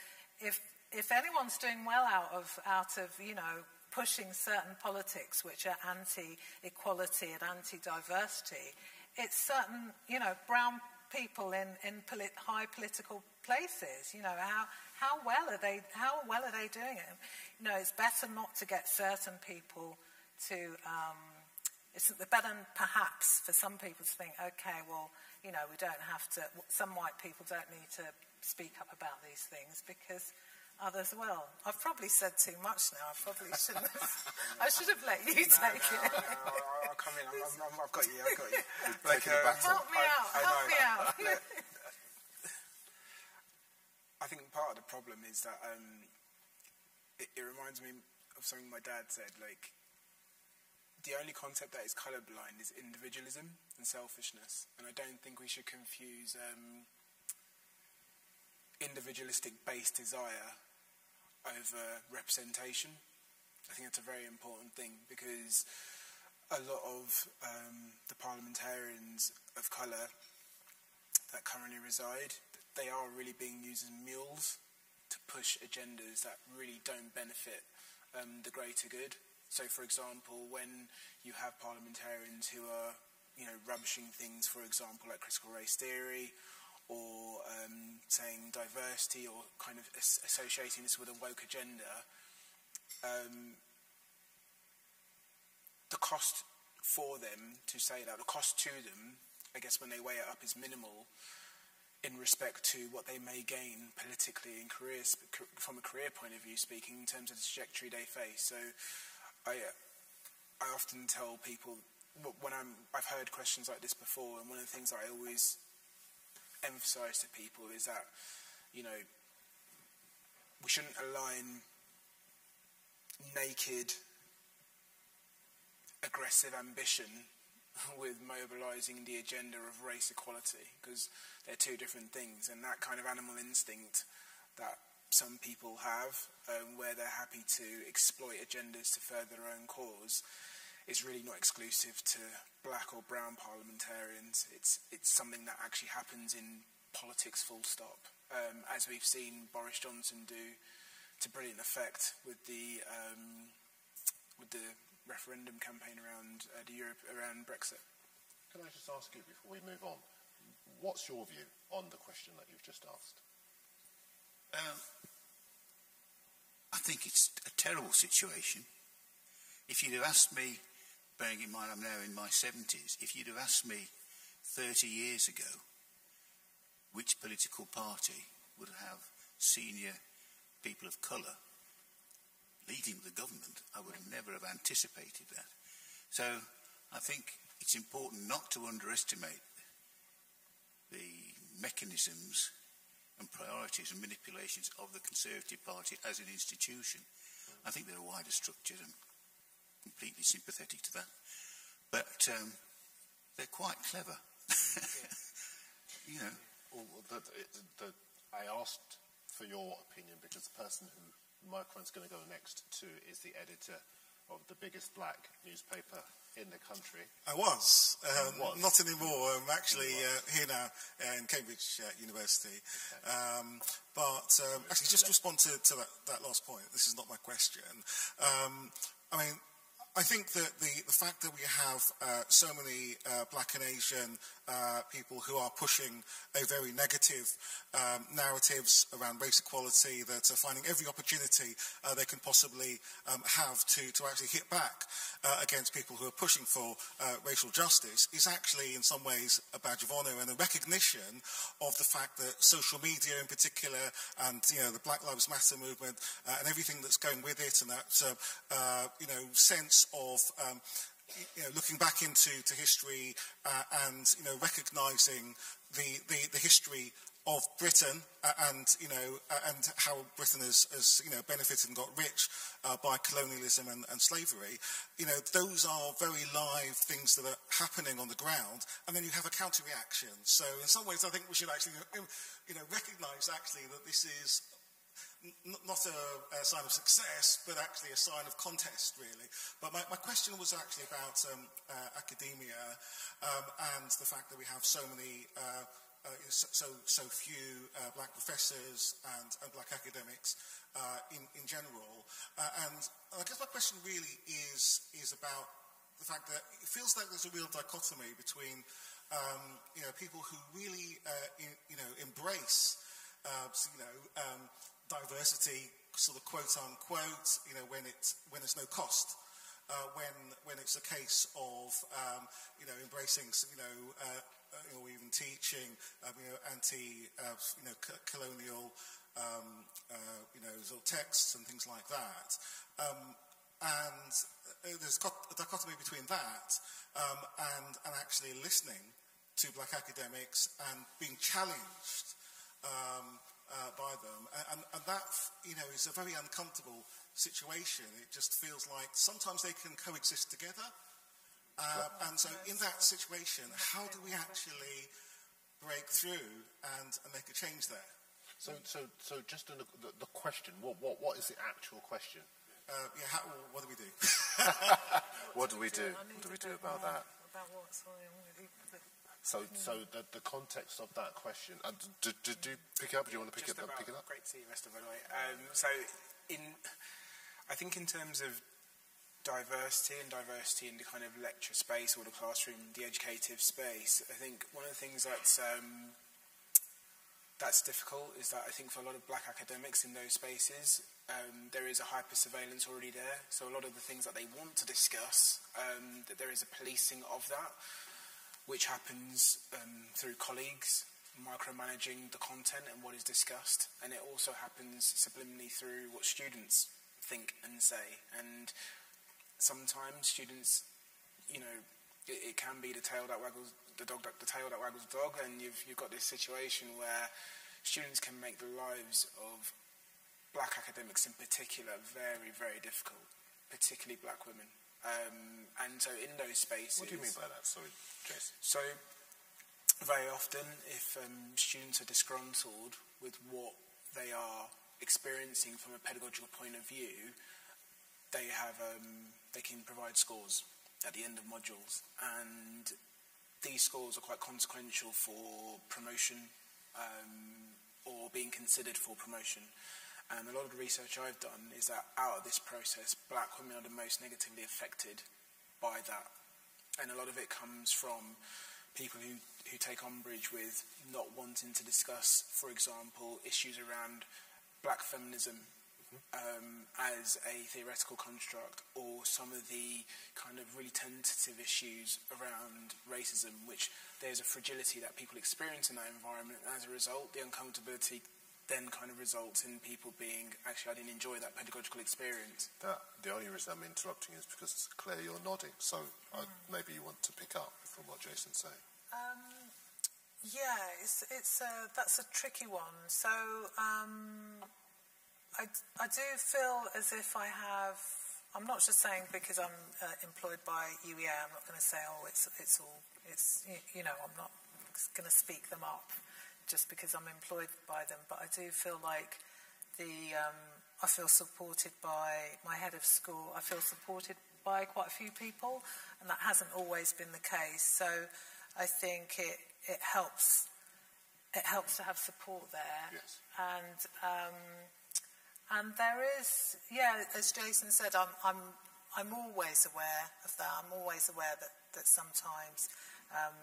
if, if anyone's doing well out of, out of, you know, pushing certain politics which are anti-equality and anti-diversity, it's certain, you know, brown people in, in polit- high political places. You know, how, how, well are they, how well are they doing it? You know, it's better not to get certain people to, um, it's the better perhaps for some people to think, okay, well, you know, we don't have to, some white people don't need to speak up about these things because others well. I've probably said too much now. I probably shouldn't have. I should have let you no, take no, it. No, I'll come in. i have got you. I've got you. like, uh, help me I, out. I help me out. I think part of the problem is that um, it, it reminds me of something my dad said. Like, the only concept that is colorblind is individualism and selfishness, and I don't think we should confuse um, individualistic based desire over representation. I think that's a very important thing because a lot of um, the parliamentarians of colour that currently reside they are really being used as mules to push agendas that really don't benefit um, the greater good. So, for example, when you have parliamentarians who are, you know, rubbishing things, for example, like critical race theory, or um, saying diversity or kind of as- associating this with a woke agenda, um, the cost for them to say that, the cost to them, I guess when they weigh it up, is minimal in respect to what they may gain politically in careers from a career point of view speaking in terms of the trajectory they face. So I I often tell people when I'm I've heard questions like this before and one of the things that I always emphasize to people is that you know we shouldn't align naked aggressive ambition with mobilizing the agenda of race equality because they're two different things. And that kind of animal instinct that some people have um, where they're happy to exploit agendas to further their own cause is really not exclusive to black or brown parliamentarians. It's, it's something that actually happens in politics full stop, um, as we've seen Boris Johnson do to brilliant effect with the, um, with the referendum campaign around uh, the Europe around Brexit. Can I just ask you before we move on, what's your view on the question that you've just asked? Um, I think it's a terrible situation. If you'd have asked me, bearing in mind I'm now in my 70s, if you'd have asked me 30 years ago which political party would have senior people of colour leading the government, I would have never have anticipated that. So I think it's important not to underestimate the mechanisms and priorities and manipulations of the Conservative Party as an institution. I think there are wider structures completely sympathetic to that. But um, they're quite clever. you know. Well, the, the, I asked for your opinion because the person who microphone's going to go next to is the editor of the biggest black newspaper in the country. I was. Um, was. Not anymore. I'm actually uh, here now in Cambridge uh, University. Okay. Um, but um, actually, just to respond to, to that, that, last point, this is not my question. Um, I mean, I think that the, the fact that we have uh, so many uh, black and Asian uh, people who are pushing a very negative um, narratives around race equality, that are finding every opportunity uh, they can possibly um, have to, to actually hit back uh, against people who are pushing for uh, racial justice, is actually in some ways a badge of honour and a recognition of the fact that social media in particular and you know, the Black Lives Matter movement and everything that's going with it and that you know, sense of um, you know, looking back into to history uh, and you know, recognising the, the, the, history of Britain uh, and you know uh, and how Britain has, has, you know benefited and got rich uh, by colonialism and, and, slavery. You know those are very live things that are happening on the ground, and then you have a counter reaction. So in some ways, I think we should actually you know recognise actually that this is not a, a, sign of success, but actually a sign of contest, really. But my, my question was actually about um, uh, academia um, and the fact that we have so many, uh, uh, so, so few uh, black professors and, and black academics uh, in, in general. Uh, and I guess my question really is, is about the fact that it feels like there's a real dichotomy between um, you know, people who really in, you know, embrace you know, um, diversity, sort of quote unquote, you know, when, it, when there's no cost. Uh, when, when it's a case of, um, you know, embracing, you know, uh, or even teaching, um, you know, anti, uh, you know, colonial, um, uh, you know, sort of texts and things like that. Um, and uh, there's a dichotomy between that um, and, and actually listening to black academics and being challenged um, uh, by them. And, and that, you know, is a very uncomfortable situation. It just feels like sometimes they can coexist together. Uh, and so in that situation, how do we actually break through and, and make a change there? So, so, so just the, the, the question, what, what, what is the actual question? Uh, yeah, how, what do we do? what do we do? What do we do about that? About what? Sorry, so, so the, the context of that question. Uh, do, do, do, you pick it up? Do you want to pick Just it up? Pick it up. Great to see you, the way. Um, so, in, I think in terms of diversity and diversity in the kind of lecture space or the classroom, the educative space, I think one of the things that's um, that's difficult is that I think for a lot of black academics in those spaces, um, there is a hyper surveillance already there. So a lot of the things that they want to discuss, um, that there is a policing of that, which happens um, through colleagues micromanaging the content and what is discussed, and it also happens subliminally through what students think and say. And sometimes students, you know, it, it can be the tail that waggles the dog, the tail that waggles the dog, and you've you've got this situation where students can make the lives of black academics in particular very very difficult, particularly black women. Um, and so in those spaces, What do you mean by that? Sorry, Jason. so very often, if um, students are disgruntled with what they are experiencing from a pedagogical point of view, they have um, they can provide scores at the end of modules, and these scores are quite consequential for promotion um, or being considered for promotion. And a lot of the research I've done is that out of this process, black women are the most negatively affected by that. And a lot of it comes from people who, who take umbrage with not wanting to discuss, for example, issues around black feminism um, as a theoretical construct or some of the kind of really tentative issues around racism, which there's a fragility that people experience in that environment. And as a result, the uncomfortability then kind of results in people being, actually, I didn't enjoy that pedagogical experience. That, the only reason I'm interrupting is because Claire, you're nodding, so I, maybe you want to pick up from what Jason's saying. Um, yeah, it's, it's a, that's a tricky one. So um, I, I do feel as if I have. I'm not just saying because I'm uh, employed by UEA. I'm not going to say, oh, it's it's all it's y- you know. I'm not going to speak them up just because I'm employed by them. But I do feel like the um, I feel supported by my head of school. I feel supported by quite a few people, and that hasn't always been the case. So I think it it helps. It helps to have support there, Yes. and um, and there is, yeah, as Jason said, I'm I'm I'm always aware of that. I'm always aware that that sometimes. Um,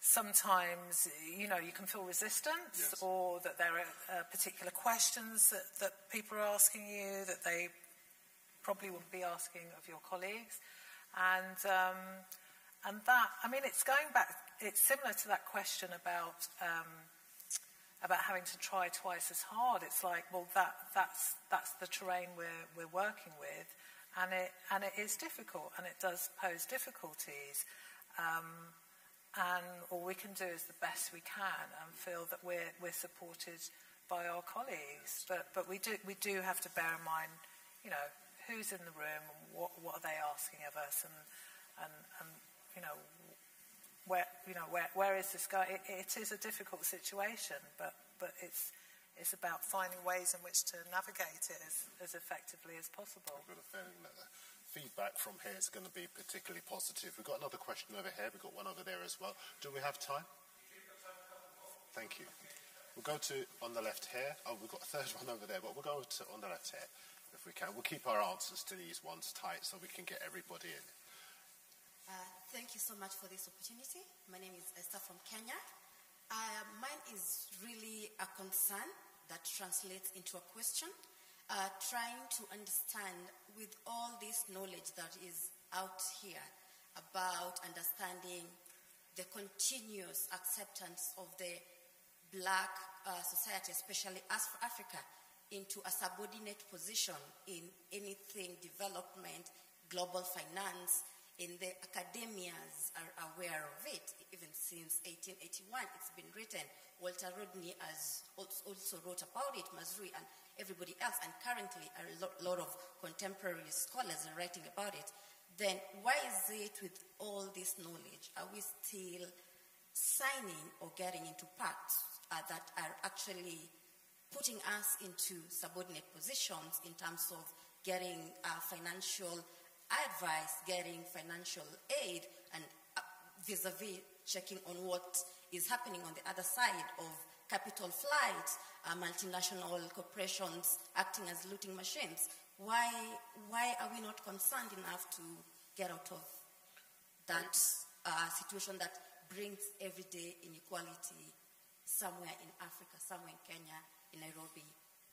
Sometimes, you know, you can feel resistance, Yes. or that there are uh, particular questions that, that people are asking you that they probably wouldn't be asking of your colleagues. And, um, and that, I mean, it's going back, it's similar to that question about, um, about having to try twice as hard. It's like, well, that, that's, that's the terrain we're, we're working with. And it, and it is difficult, and it does pose difficulties. Um, and all we can do is the best we can and feel that we're, we're supported by our colleagues. But, but we, do, we do have to bear in mind, you know, who's in the room and what, what are they asking of us and, and, and you know, where, you know, where, where is this guy? It, it is a difficult situation, but, but it's, it's about finding ways in which to navigate it as, as effectively as possible. I've got a feedback from here is going to be particularly positive. We've got another question over here. We've got one over there as well. Do we have time? Thank you. We'll go to on the left here. Oh, we've got a third one over there, but we'll go to on the left here if we can. We'll keep our answers to these ones tight so we can get everybody in. Uh, thank you so much for this opportunity. My name is Esther from Kenya. Uh, mine is really a concern that translates into a question. Uh, trying to understand, with all this knowledge that is out here about understanding the continuous acceptance of the black uh, society, especially as for Africa, into a subordinate position in anything development, global finance, in the academias are aware of it. Even since 1881, it's been written. Walter Rodney has also wrote about it, Mazrui and everybody else, and currently a lot, lot of contemporary scholars are writing about it. Then why is it with all this knowledge, are we still signing or getting into pacts uh, that are actually putting us into subordinate positions in terms of getting uh, financial advice, getting financial aid, and uh, vis-a-vis checking on what is happening on the other side of capital flight, uh, multinational corporations acting as looting machines. Why, why are we not concerned enough to get out of that uh, situation that brings everyday inequality somewhere in Africa, somewhere in Kenya, in Nairobi,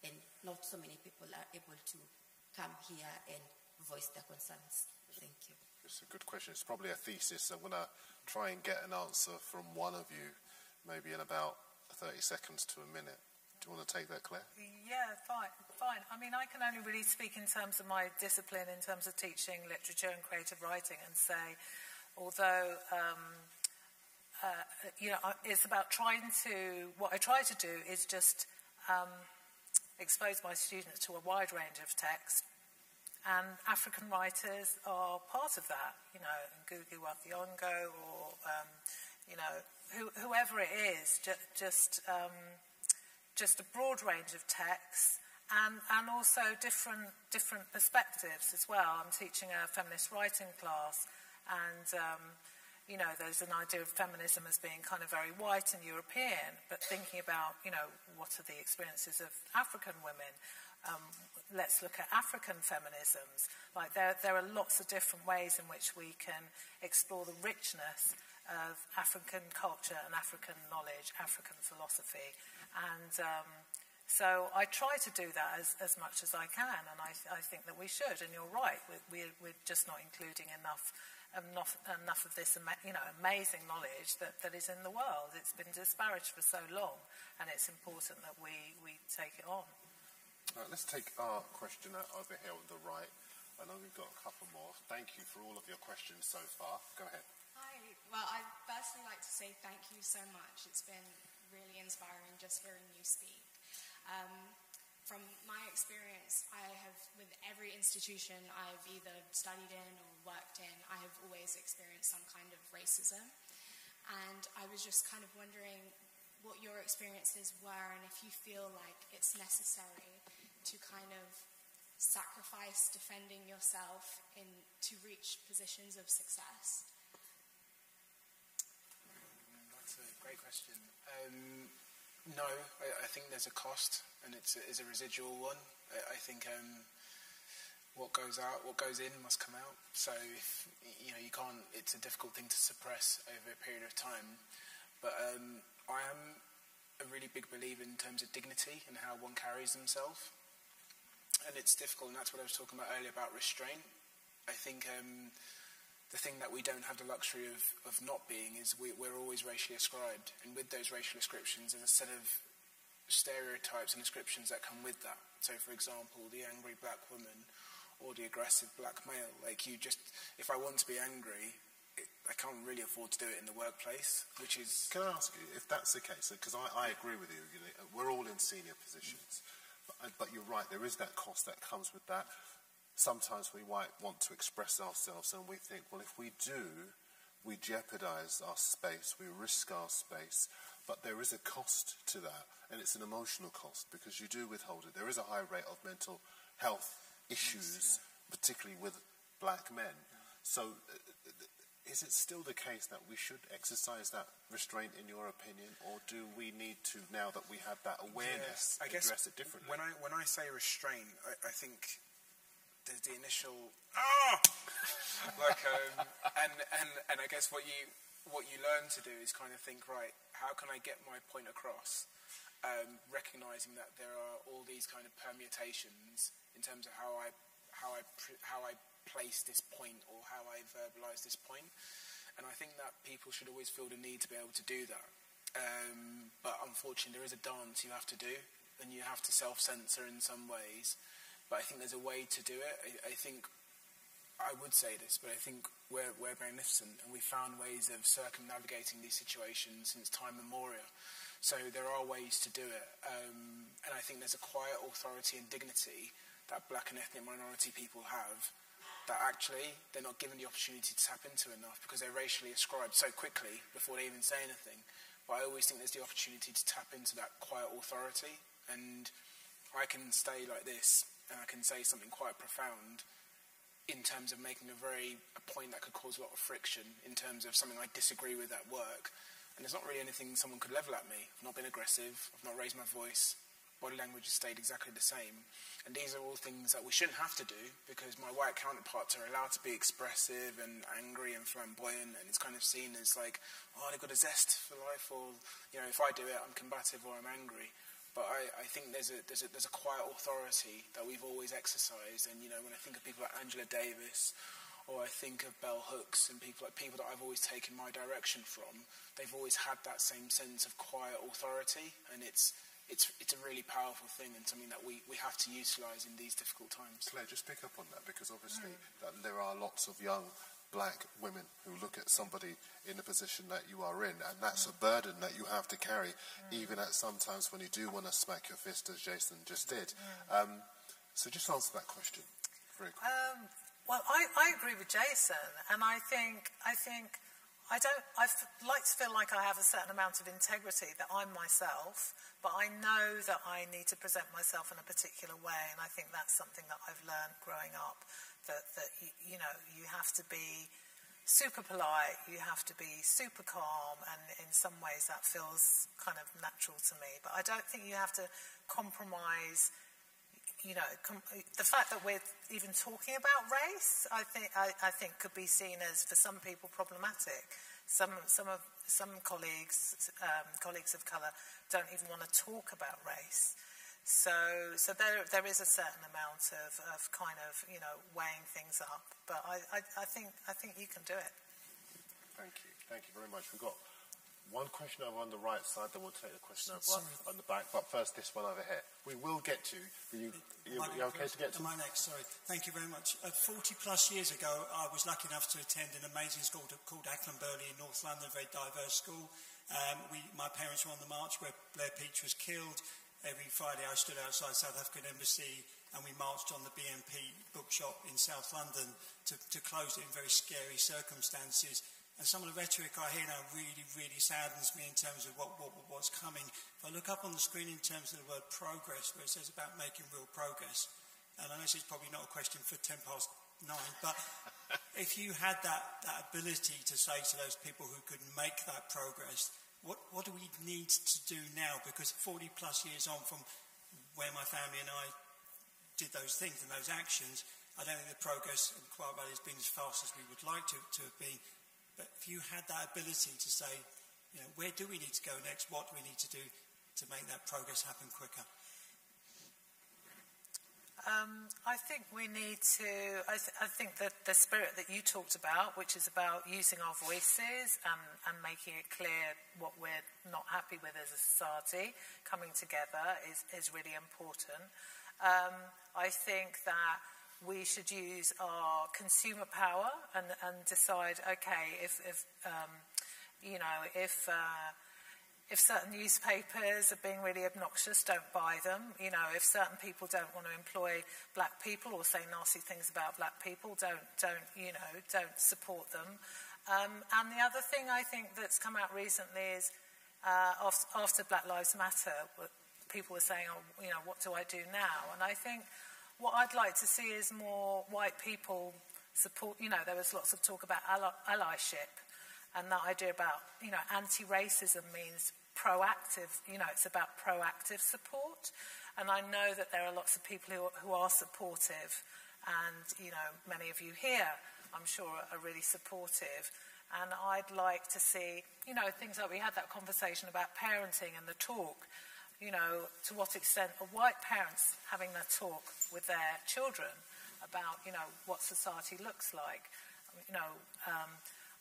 and not so many people are able to come here and voice their concerns. Thank you. It's a good question. It's probably a thesis. I'm going to try and get an answer from one of you, maybe in about 30 seconds to a minute. Do you want to take that, Claire? Yeah, fine, fine. I mean, I can only really speak in terms of my discipline, in terms of teaching literature and creative writing, and say, although um, uh, you know, it's about trying to. What I try to do is just um, expose my students to a wide range of texts, and African writers are part of that. You know, Ngugi wa Thiong'o, or um, you know, who, whoever it is, ju- just um, just a broad range of texts and, and also different, different perspectives as well. I'm teaching a feminist writing class, and um, you know, there's an idea of feminism as being kind of very white and European, but thinking about, you know, what are the experiences of African women? Um, let's look at African feminisms. Like there, there are lots of different ways in which we can explore the richness of African culture and African knowledge, African philosophy. And um, so I try to do that as, as much as I can, and I, I think that we should. And you're right, we're, we're just not including enough, enough, enough of this you know, amazing knowledge that, that is in the world. It's been disparaged for so long, and it's important that we, we take it on. Right, let's take our questioner over here on the right. I know we've got a couple more. Thank you for all of your questions so far. Go ahead. Hi. Well, I'd firstly like to say thank you so much. It's been really inspiring just hearing you speak. Um, from my experience, I have, with every institution I've either studied in or worked in, I have always experienced some kind of racism. And I was just kind of wondering what your experiences were and if you feel like it's necessary to kind of sacrifice defending yourself in, to reach positions of success. That's a great question. Um, no, I, I, think there's a cost, and it's a, it's a residual one. I, I think um, what goes out, what goes in, must come out. So if you know, you can't. It's a difficult thing to suppress over a period of time. But um, I am a really big believer in terms of dignity and how one carries himself. And it's difficult, and that's what I was talking about earlier about restraint. I think um, the thing that we don't have the luxury of, of not being is we, we're always racially ascribed. And with those racial ascriptions, there's a set of stereotypes and descriptions that come with that. So, for example, the angry black woman or the aggressive black male. Like, you just, if I want to be angry, it, I can't really afford to do it in the workplace, which is. Can I ask you if that's the case? Because I, I, agree with you. you know, we're all in senior positions. But, but you're right, there is that cost that comes with that sometimes we might want to express ourselves and we think, well, if we do, we jeopardize our space, we risk our space. But there is a cost to that, and it's an emotional cost because you do withhold it. There is a high rate of mental health issues, particularly with black men. So, uh, is it still the case that we should exercise that restraint, in your opinion, or do we need to, now that we have that awareness, yes, I guess address it differently? When I when I say restraint, I, I think there's the initial ah, like um, and and and I guess what you what you learn to do is kind of think right, how can I get my point across? Um, recognizing that there are all these kind of permutations in terms of how I how I how I place this point or how I verbalize this point. and I think that people should always feel the need to be able to do that. Um, but unfortunately, there is a dance you have to do, and you have to self censor in some ways but I think there's a way to do it. I, I think I would say this, but I think we're, we're magnificent and we found ways of circumnavigating these situations since time immemorial. So there are ways to do it. Um, and I think there's a quiet authority and dignity that black and ethnic minority people have that actually they're not given the opportunity to tap into enough because they're racially ascribed so quickly before they even say anything. But I always think there's the opportunity to tap into that quiet authority. And I can stay like this and I can say something quite profound in terms of making a very a point that could cause a lot of friction in terms of something I disagree with at work. And there's not really anything someone could level at me. I've not been aggressive. I've not raised my voice. Body language has stayed exactly the same. And these are all things that we shouldn't have to do because my white counterparts are allowed to be expressive and angry and flamboyant, and it's kind of seen as like, oh, they've got a zest for life, or you know, if I do it, I'm combative or I'm angry. But I, I think there's a, there's, a, there's a quiet authority that we've always exercised. And, you know, when I think of people like Angela Davis or I think of bell hooks and people like people that I've always taken my direction from, they've always had that same sense of quiet authority. And it's, it's, it's a really powerful thing and something that we, we have to utilise in these difficult times. Claire, just pick up on that because obviously mm. there are lots of young black women who look at somebody in the position that you are in, and that's a burden that you have to carry, even at sometimes when you do want to smack your fist, as Jason just did. Um, so just answer that question very quickly. Um, well, I, I agree with Jason, and I think I think I don't. I like to feel like I have a certain amount of integrity that I'm myself, but I know that I need to present myself in a particular way, and I think that's something that I've learned growing up that, that you, you know, you have to be super polite, you have to be super calm, and in some ways that feels kind of natural to me. But I don't think you have to compromise. You know, the fact that we're even talking about race, I think, I, I think, could be seen as for some people problematic. Some, some of some colleagues, um, colleagues of colour, don't even want to talk about race. So, so there, there is a certain amount of, of kind of, you know, weighing things up. But I, I, I, think, I think you can do it. Thank you. Thank you very much. We've got one question over on the right side, then we'll take the question over on the back. But first, this one over here. We will get to. you, you, you okay to get to? My next, sorry. Thank you very much. Uh, 40 plus years ago, I was lucky enough to attend an amazing school called Acland Burghley in North London, a very diverse school. Um, we, my parents were on the march where Blair Peach was killed. Every Friday I stood outside South African Embassy and we marched on the BNP bookshop in South London to, to close it in very scary circumstances. And some of the rhetoric I hear now really, really saddens me in terms of what, what, what's coming. If I look up on the screen in terms of the word progress, where it says about making real progress, and I know this is probably not a question for 10 past nine, but if you had that, that ability to say to those people who could make that progress, what, what do we need to do now? Because 40 plus years on from where my family and I did those things and those actions, I don't think the progress in Quiet Valley has been as fast as we would like to, to have been. But if you had that ability to say, you know, where do we need to go next? What do we need to do to make that progress happen quicker? Um, I think we need to. I, th- I, think that the spirit that you talked about, which is about using our voices and, and making it clear what we're not happy with as a society, coming together is, is really important. Um, I think that we should use our consumer power and, and decide, okay, if, if um, you know, if. Uh, if certain newspapers are being really obnoxious, don't buy them. You know, if certain people don't want to employ black people or say nasty things about black people, don't, don't you know, don't support them. Um, and the other thing I think that's come out recently is uh, after Black Lives Matter, people were saying, oh, you know, what do I do now? And I think what I'd like to see is more white people support, you know, there was lots of talk about ally- allyship and that idea about, you know, anti-racism means proactive, you know, it's about proactive support. And I know that there are lots of people who, who are supportive and, you know, many of you here, I'm sure, are really supportive. And I'd like to see, you know, things like we had that conversation about parenting and the talk. You know, to what extent are white parents having that talk with their children about, you know, what society looks like? You know, um,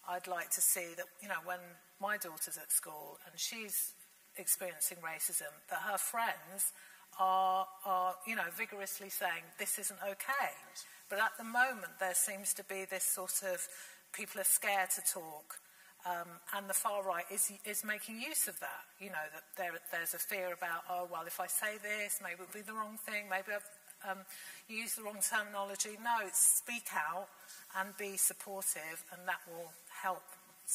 I'd like to see that, you know, when my daughter's at school and she's experiencing racism, that her friends are, are you know, vigorously saying this isn't okay. But at the moment, there seems to be this sort of people are scared to talk. Um, and the far right is, is making use of that. You know, that there, there's a fear about, oh, well, if I say this, maybe it'll be the wrong thing, maybe I've um, used the wrong terminology. No, speak out and be supportive, and that will help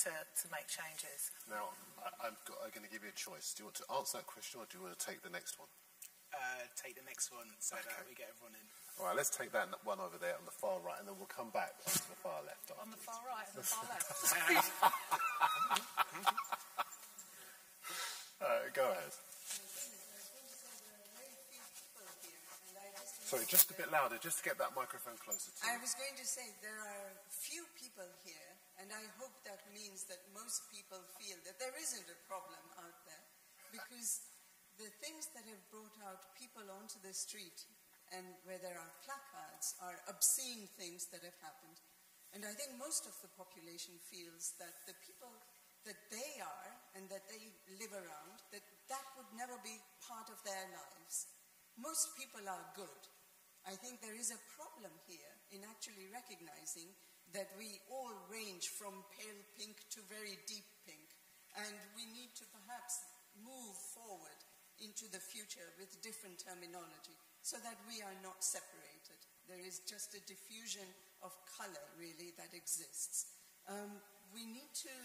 to, to make changes. Now, I, am going to give you a choice. Do you want to answer that question or do you want to take the next one? Uh, take the next one so okay. that we get everyone in. All right, let's take that one over there on the far right, and then we'll come back to the far left. Afterwards. On the far right and the far left. uh, go ahead. Sorry, just a bit louder, just to get that microphone closer to you. I was going to say there are few people here, and I hope that means that most people feel that there isn't a problem out there, because the things that have brought out people onto the street and where there are placards are obscene things that have happened. And I think most of the population feels that the people that they are and that they live around, that that would never be part of their lives. Most people are good. I think there is a problem here in actually recognizing that we all range from pale pink to very deep pink. And we need to perhaps move forward into the future with different terminology so that we are not separated. There is just a diffusion of color, really, that exists. Um, we need to.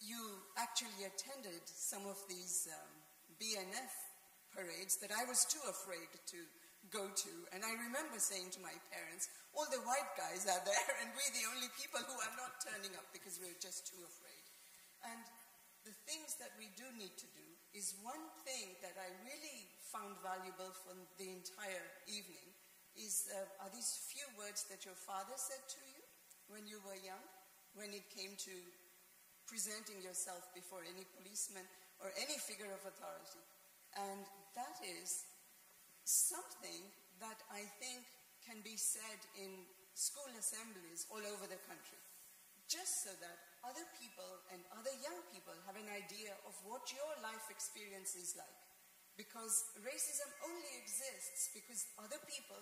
You actually attended some of these um, BNF parades that I was too afraid to go to. And I remember saying to my parents, all the white guys are there, and we're the only people who are not turning up because we're just too afraid. And the things that we do need to do is one thing that I really found valuable for the entire evening is uh, are these few words that your father said to you when you were young, when it came to presenting yourself before any policeman or any figure of authority. And that is something that I think can be said in school assemblies all over the country, just so that other people and other young people have an idea of what your life experience is like. Because racism only exists because other people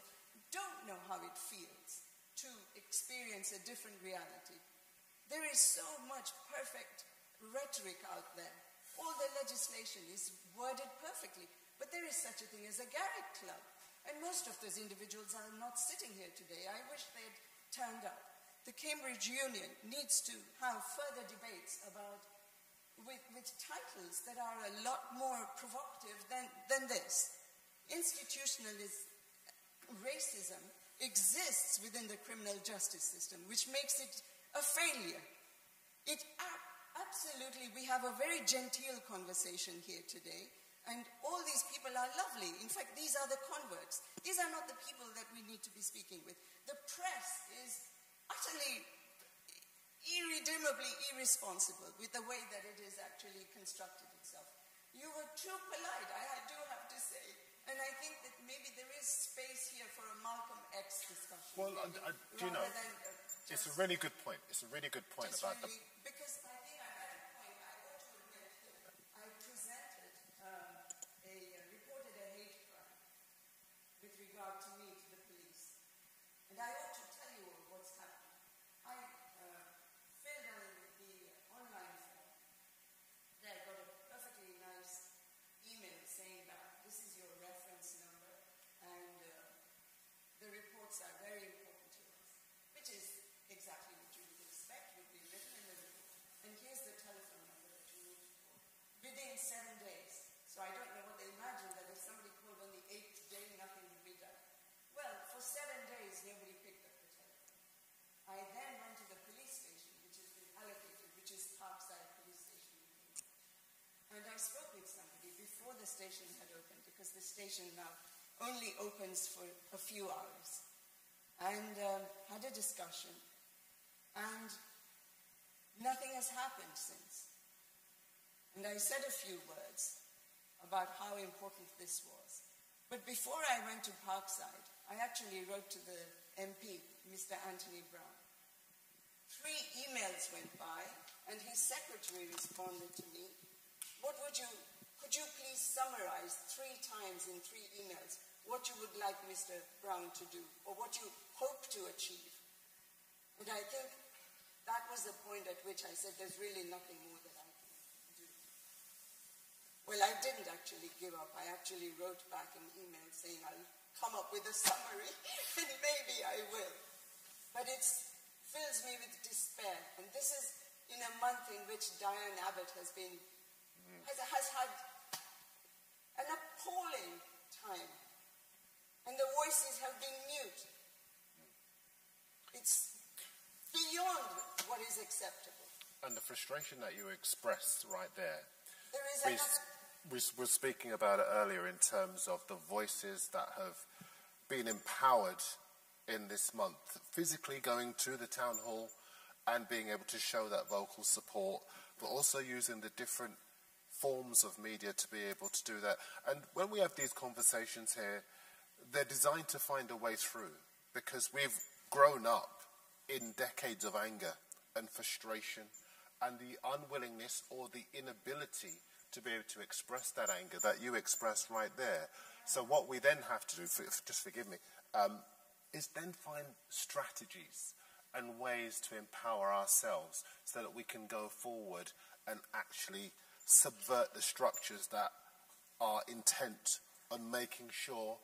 don't know how it feels to experience a different reality. There is so much perfect rhetoric out there. All the legislation is worded perfectly, but there is such a thing as a Garrick Club. And most of those individuals are not sitting here today. I wish they'd turned up. The Cambridge Union needs to have further debates about with, with titles that are a lot more provocative than, than this. Institutionalism, racism exists within the criminal justice system, which makes it a failure. It absolutely, we have a very genteel conversation here today, and all these people are lovely. In fact, these are the converts. These are not the people that we need to be speaking with. The press is utterly irredeemably irresponsible with the way that it has actually constructed itself. You were too polite, I, do have to say. And I think that maybe there is space here for a Malcolm X discussion. Well, I, I, do you know, than, uh, it's a really good point. It's a really good point about really, the. Because I think I'm at a point, I ought to admit that I presented um, a, uh, reported a hate crime with regard to me to the police. And I ought to tell you all what's happened. I uh, filled out the online form. Then I got a perfectly nice email saying that this is your reference number and uh, the reports are very important to us, which is exactly what you would expect would be written in the report. And here's the telephone number that you need to call. Within seven days. So I don't know what they imagine that if somebody called on the eighth day, nothing would be done. Well, for seven days, nobody picked up the telephone. I then went to the police station, which has been allocated, which is Parkside Police Station. And I spoke with somebody before the station had opened, because the station now only opens for a few hours. And um, had a discussion. And nothing has happened since. And I said a few words about how important this was. But before I went to Parkside, I actually wrote to the MP, Mr. Anthony Browne. Three emails went by, and his secretary responded to me. What would you, could you please summarize three times in three emails what you would like Mr. Browne to do, or what you hope to achieve? And I think that was the point at which I said there's really nothing more that. Well, I didn't actually give up. I actually wrote back an email saying I'll come up with a summary, and maybe I will. But it fills me with despair. And this is in a month in which Diane Abbott has been has, has had an appalling time, and the voices have been mute. It's beyond what is acceptable. And the frustration that you expressed right there. There is We, another s- we were speaking about it earlier in terms of the voices that have been empowered in this month, physically going to the town hall and being able to show that vocal support, but also using the different forms of media to be able to do that. And when we have these conversations here, they're designed to find a way through because we've grown up in decades of anger and frustration and the unwillingness or the inability to be able to express that anger that you expressed right there. So what we then have to do, just forgive me, um, is then find strategies and ways to empower ourselves so that we can go forward and actually subvert the structures that are intent on making sure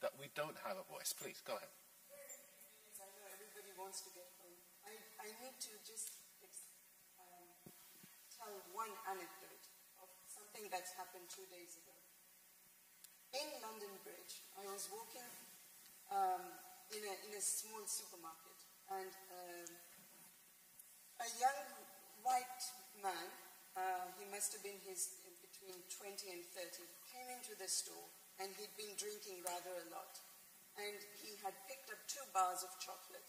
that we don't have a voice. Please, go ahead. I wants to get home. I, I need to just um, tell one anecdote that's happened two days ago. In London Bridge, I was walking um, in, a, in a small supermarket, and um, a young white man, uh, he must have been his between 20 and 30, came into the store and he'd been drinking rather a lot. And he had picked up two bars of chocolate.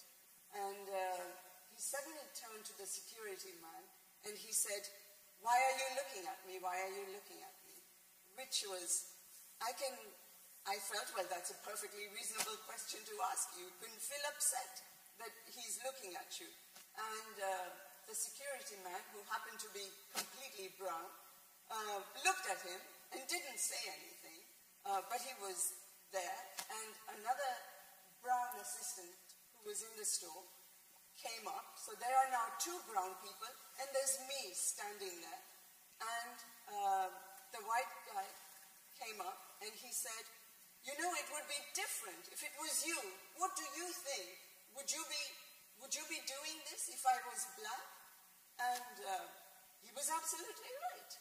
And uh, he suddenly turned to the security man and he said, Why are you looking at me? Why are you looking at me? Which was, I can, I felt, well, that's a perfectly reasonable question to ask you. Can feel upset that he's looking at you. And uh, the security man, who happened to be completely brown, uh, looked at him and didn't say anything. Uh, but he was there, and another brown assistant who was in the store came up. So there are now two brown people, and there's me standing there. And uh, the white guy came up and he said, You know, it would be different if it was you. What do you think? Would you be, would you be doing this if I was black? And uh, he was absolutely right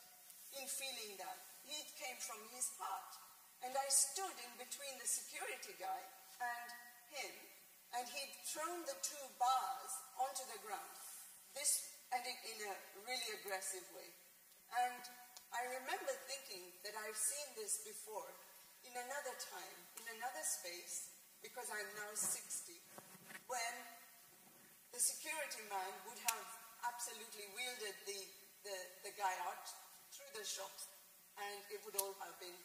in feeling that. It came from his heart. And I stood in between the security guy and him, and he'd thrown the two bars onto the ground. This, and it in a really aggressive way. And I remember thinking that I've seen this before in another time, in another space, because I'm now 60, when the security man would have absolutely wielded the, the, the guy out through the shops, and it would all have been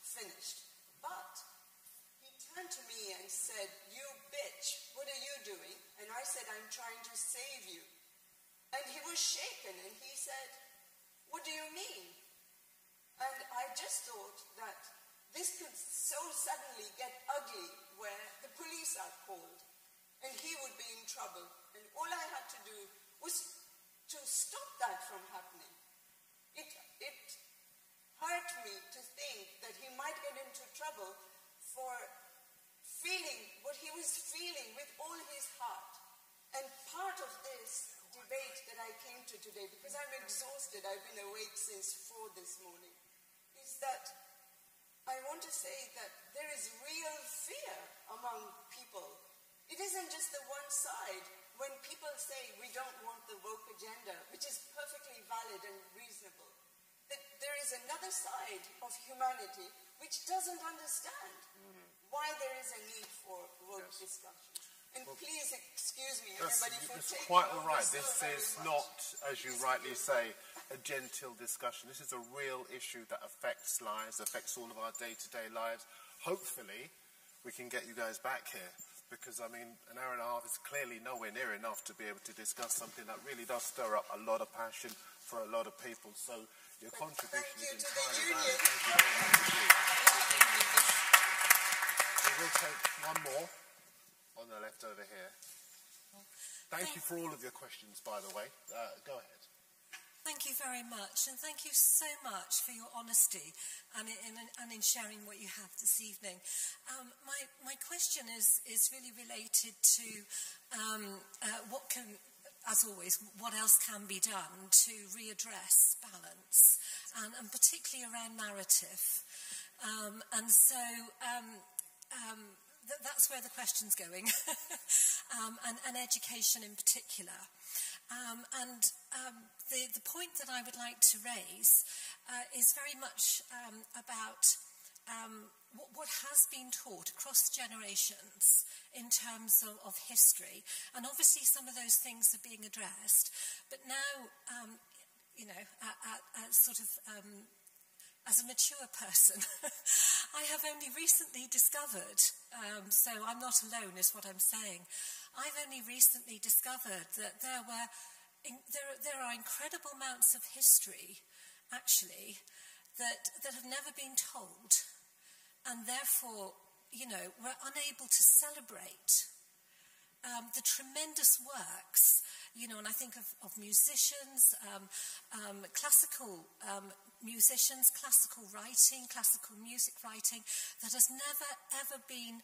finished. Turned to me and said, You bitch, what are you doing? And I said, I'm trying to save you. And he was shaken and he said, What do you mean? And I just thought that this could so suddenly get ugly where the police are called and he would be in trouble. And all I had to do was to stop that from happening. It, it hurt me to think that he might get into trouble for feeling what he was feeling with all his heart. And part of this debate that I came to today, because I'm exhausted, I've been awake since 4 this morning, is that I want to say that there is real fear among people. It isn't just the one side. When people say we don't want the woke agenda, which is perfectly valid and reasonable, that there is another side of humanity which doesn't understand mm-hmm. Why there is a need for woke yes. discussion. And well, please excuse me, everybody, for that's quite all right. So this is not, as you rightly say, a genteel discussion. This is a real issue that affects lives, affects all of our day-to-day lives. Hopefully, we can get you guys back here because, I mean, an hour and a half is clearly nowhere near enough to be able to discuss something that really does stir up a lot of passion for a lot of people. So your contribution is entirely valid. Thank you We will take one more on the left over here. Thank you for all of your questions, by the way. Uh, go ahead. Thank you very much, and thank you so much for your honesty and in, and in sharing what you have this evening. Um, my, my question is, is really related to um, uh, what can as always, what else can be done to readdress balance, and, and particularly around narrative. Um, and so um, um, th- that's where the question's going, um, and, and, education in particular. Um, and um, the, the point that I would like to raise uh, is very much about what, what has been taught across generations in terms of, of history. And obviously, some of those things are being addressed. But now, um, you know, at, at, at sort of um, as a mature person, I have only recently discovered, um, so I'm not alone, is what I'm saying. I've only recently discovered that there were in, there, there are incredible amounts of history, actually, that, that have never been told and therefore, you know, we're unable to celebrate um, the tremendous works, you know, and I think of, of musicians, um, um, classical um, musicians, classical writing, classical music writing, that has never, ever been,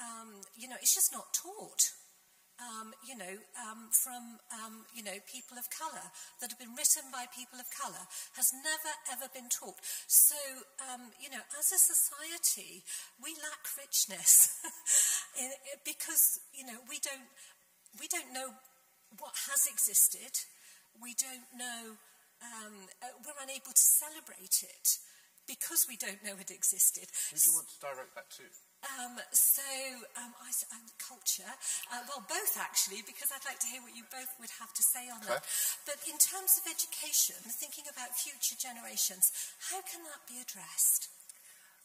um, you know, it's just not taught um, you know, um, from, um, you know, people of colour, that have been written by people of colour, has never ever been taught. So, um, you know, as a society, we lack richness because, you know, we don't, we don't know what has existed. We don't know, um, uh, we're unable to celebrate it because we don't know it existed. Who do you want to direct that to? Um, so, um, I, um, culture, uh, well, both actually, because I'd like to hear what you both would have to say on okay. that. But in terms of education, thinking about future generations, how can that be addressed?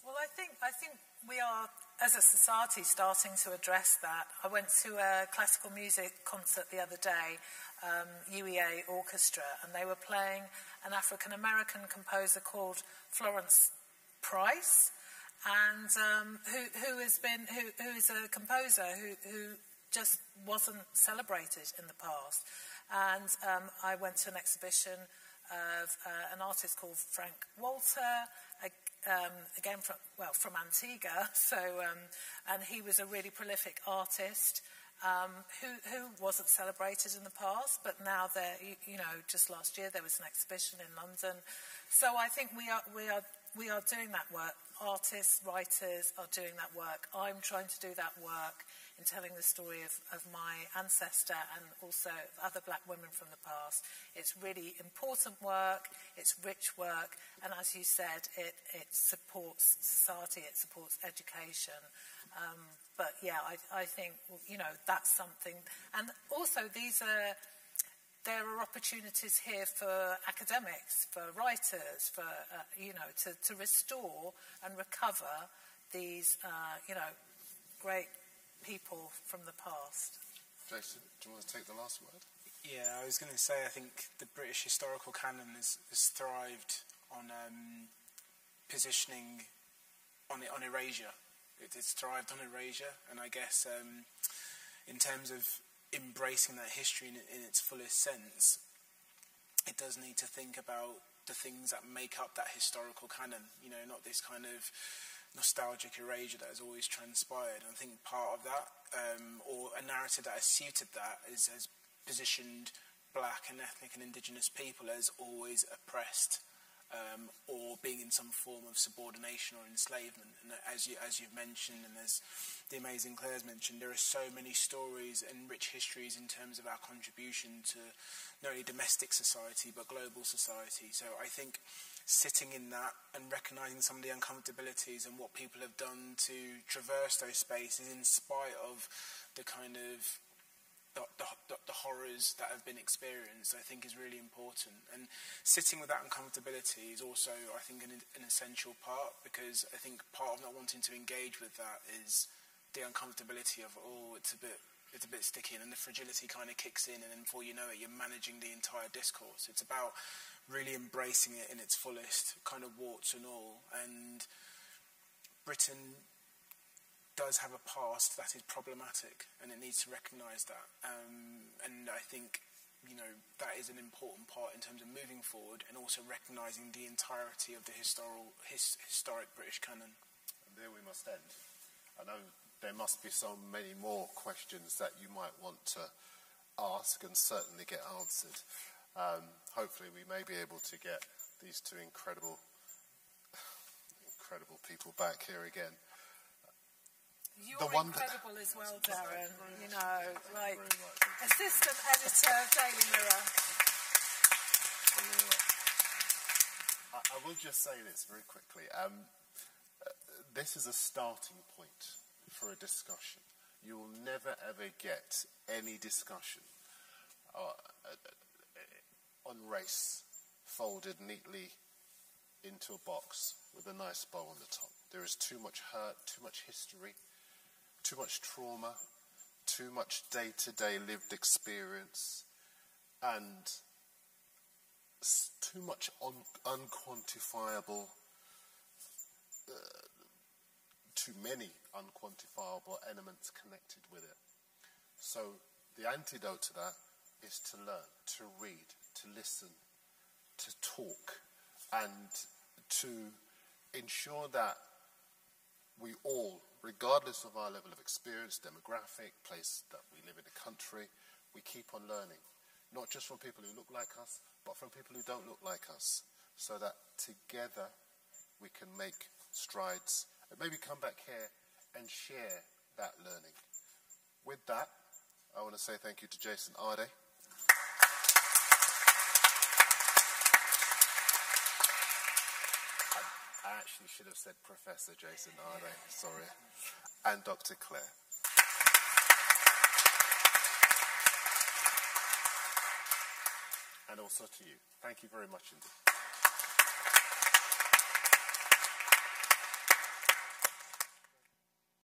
Well, I think, I think we are, as a society, starting to address that. I went to a classical music concert the other day, um, UEA Orchestra, and they were playing an African American composer called Florence Price and um, who, who has been who, who is a composer who, who just wasn't celebrated in the past. And um, I went to an exhibition of uh, an artist called Frank Walter, um, again from well from Antigua. So um, and he was a really prolific artist. Um, who, who wasn't celebrated in the past, but now there, you, you know, just last year there was an exhibition in London. So I think we are, we are, we are doing that work artists, writers are doing that work. I'm trying to do that work in telling the story of, of my ancestor and also other black women from the past. It's really important work, it's rich work, and as you said, it, it supports society, it supports education. Um, but yeah, I, I think, you know, that's something. And also, these are there are opportunities here for academics, for writers, for, uh, you know, to, to restore and recover these, uh, you know, great people from the past. Jason, do you want to take the last word? Yeah, I was going to say, I think the British historical canon has, has thrived on um, positioning on, on erasure. It, it's thrived on erasure, and I guess um, in terms of embracing that history in, in its fullest sense, it does need to think about the things that make up that historical canon. You know, not this kind of nostalgic erasure that has always transpired. And I think part of that, um, or a narrative that has suited that, is has positioned black and ethnic and indigenous people as always oppressed um, or being in some form of subordination or enslavement. And as you as you've mentioned, and as the amazing Claire's mentioned, there are so many stories and rich histories in terms of our contribution to not only domestic society but global society. So I think sitting in that and recognizing some of the uncomfortabilities and what people have done to traverse those spaces in spite of the kind of the, the, the, horrors that have been experienced, I think, is really important. And sitting with that uncomfortability is also, I think, an, an essential part because I think part of not wanting to engage with that is the uncomfortability of, oh, it's a bit it's a bit sticky, and then the fragility kind of kicks in, and then before you know it, you're managing the entire discourse. It's about really embracing it in its fullest, kind of warts and all. And Britain does have a past that is problematic, and it needs to recognise that. Um, and I think you know that is an important part in terms of moving forward, and also recognising the entirety of the historical his, historic British canon. And there we must end. I know there must be so many more questions that you might want to ask and certainly get answered. Um, hopefully, we may be able to get these two incredible, incredible people back here again. You're the one incredible as well, Darren. You know, like assistant editor of Daily Mirror. I, I will just say this very quickly. Um, this is a starting point for a discussion. You will never ever get any discussion uh, uh, on race folded neatly into a box with a nice bow on the top. There is too much hurt, too much history, too much trauma, too much day to day lived experience, and too much un- unquantifiable, uh, too many unquantifiable elements connected with it. So, the antidote to that is to learn, to read, to listen, to talk, and to ensure that we all, regardless of our level of experience, demographic, place that we live in the country, we keep on learning. Not just from people who look like us, but from people who don't look like us. So that together we can make strides and maybe come back here and share that learning. With that, I want to say thank you to Jason Arday. I actually should have said Professor Jason Arday, sorry, and Dr. Claire. And also to you. Thank you very much indeed.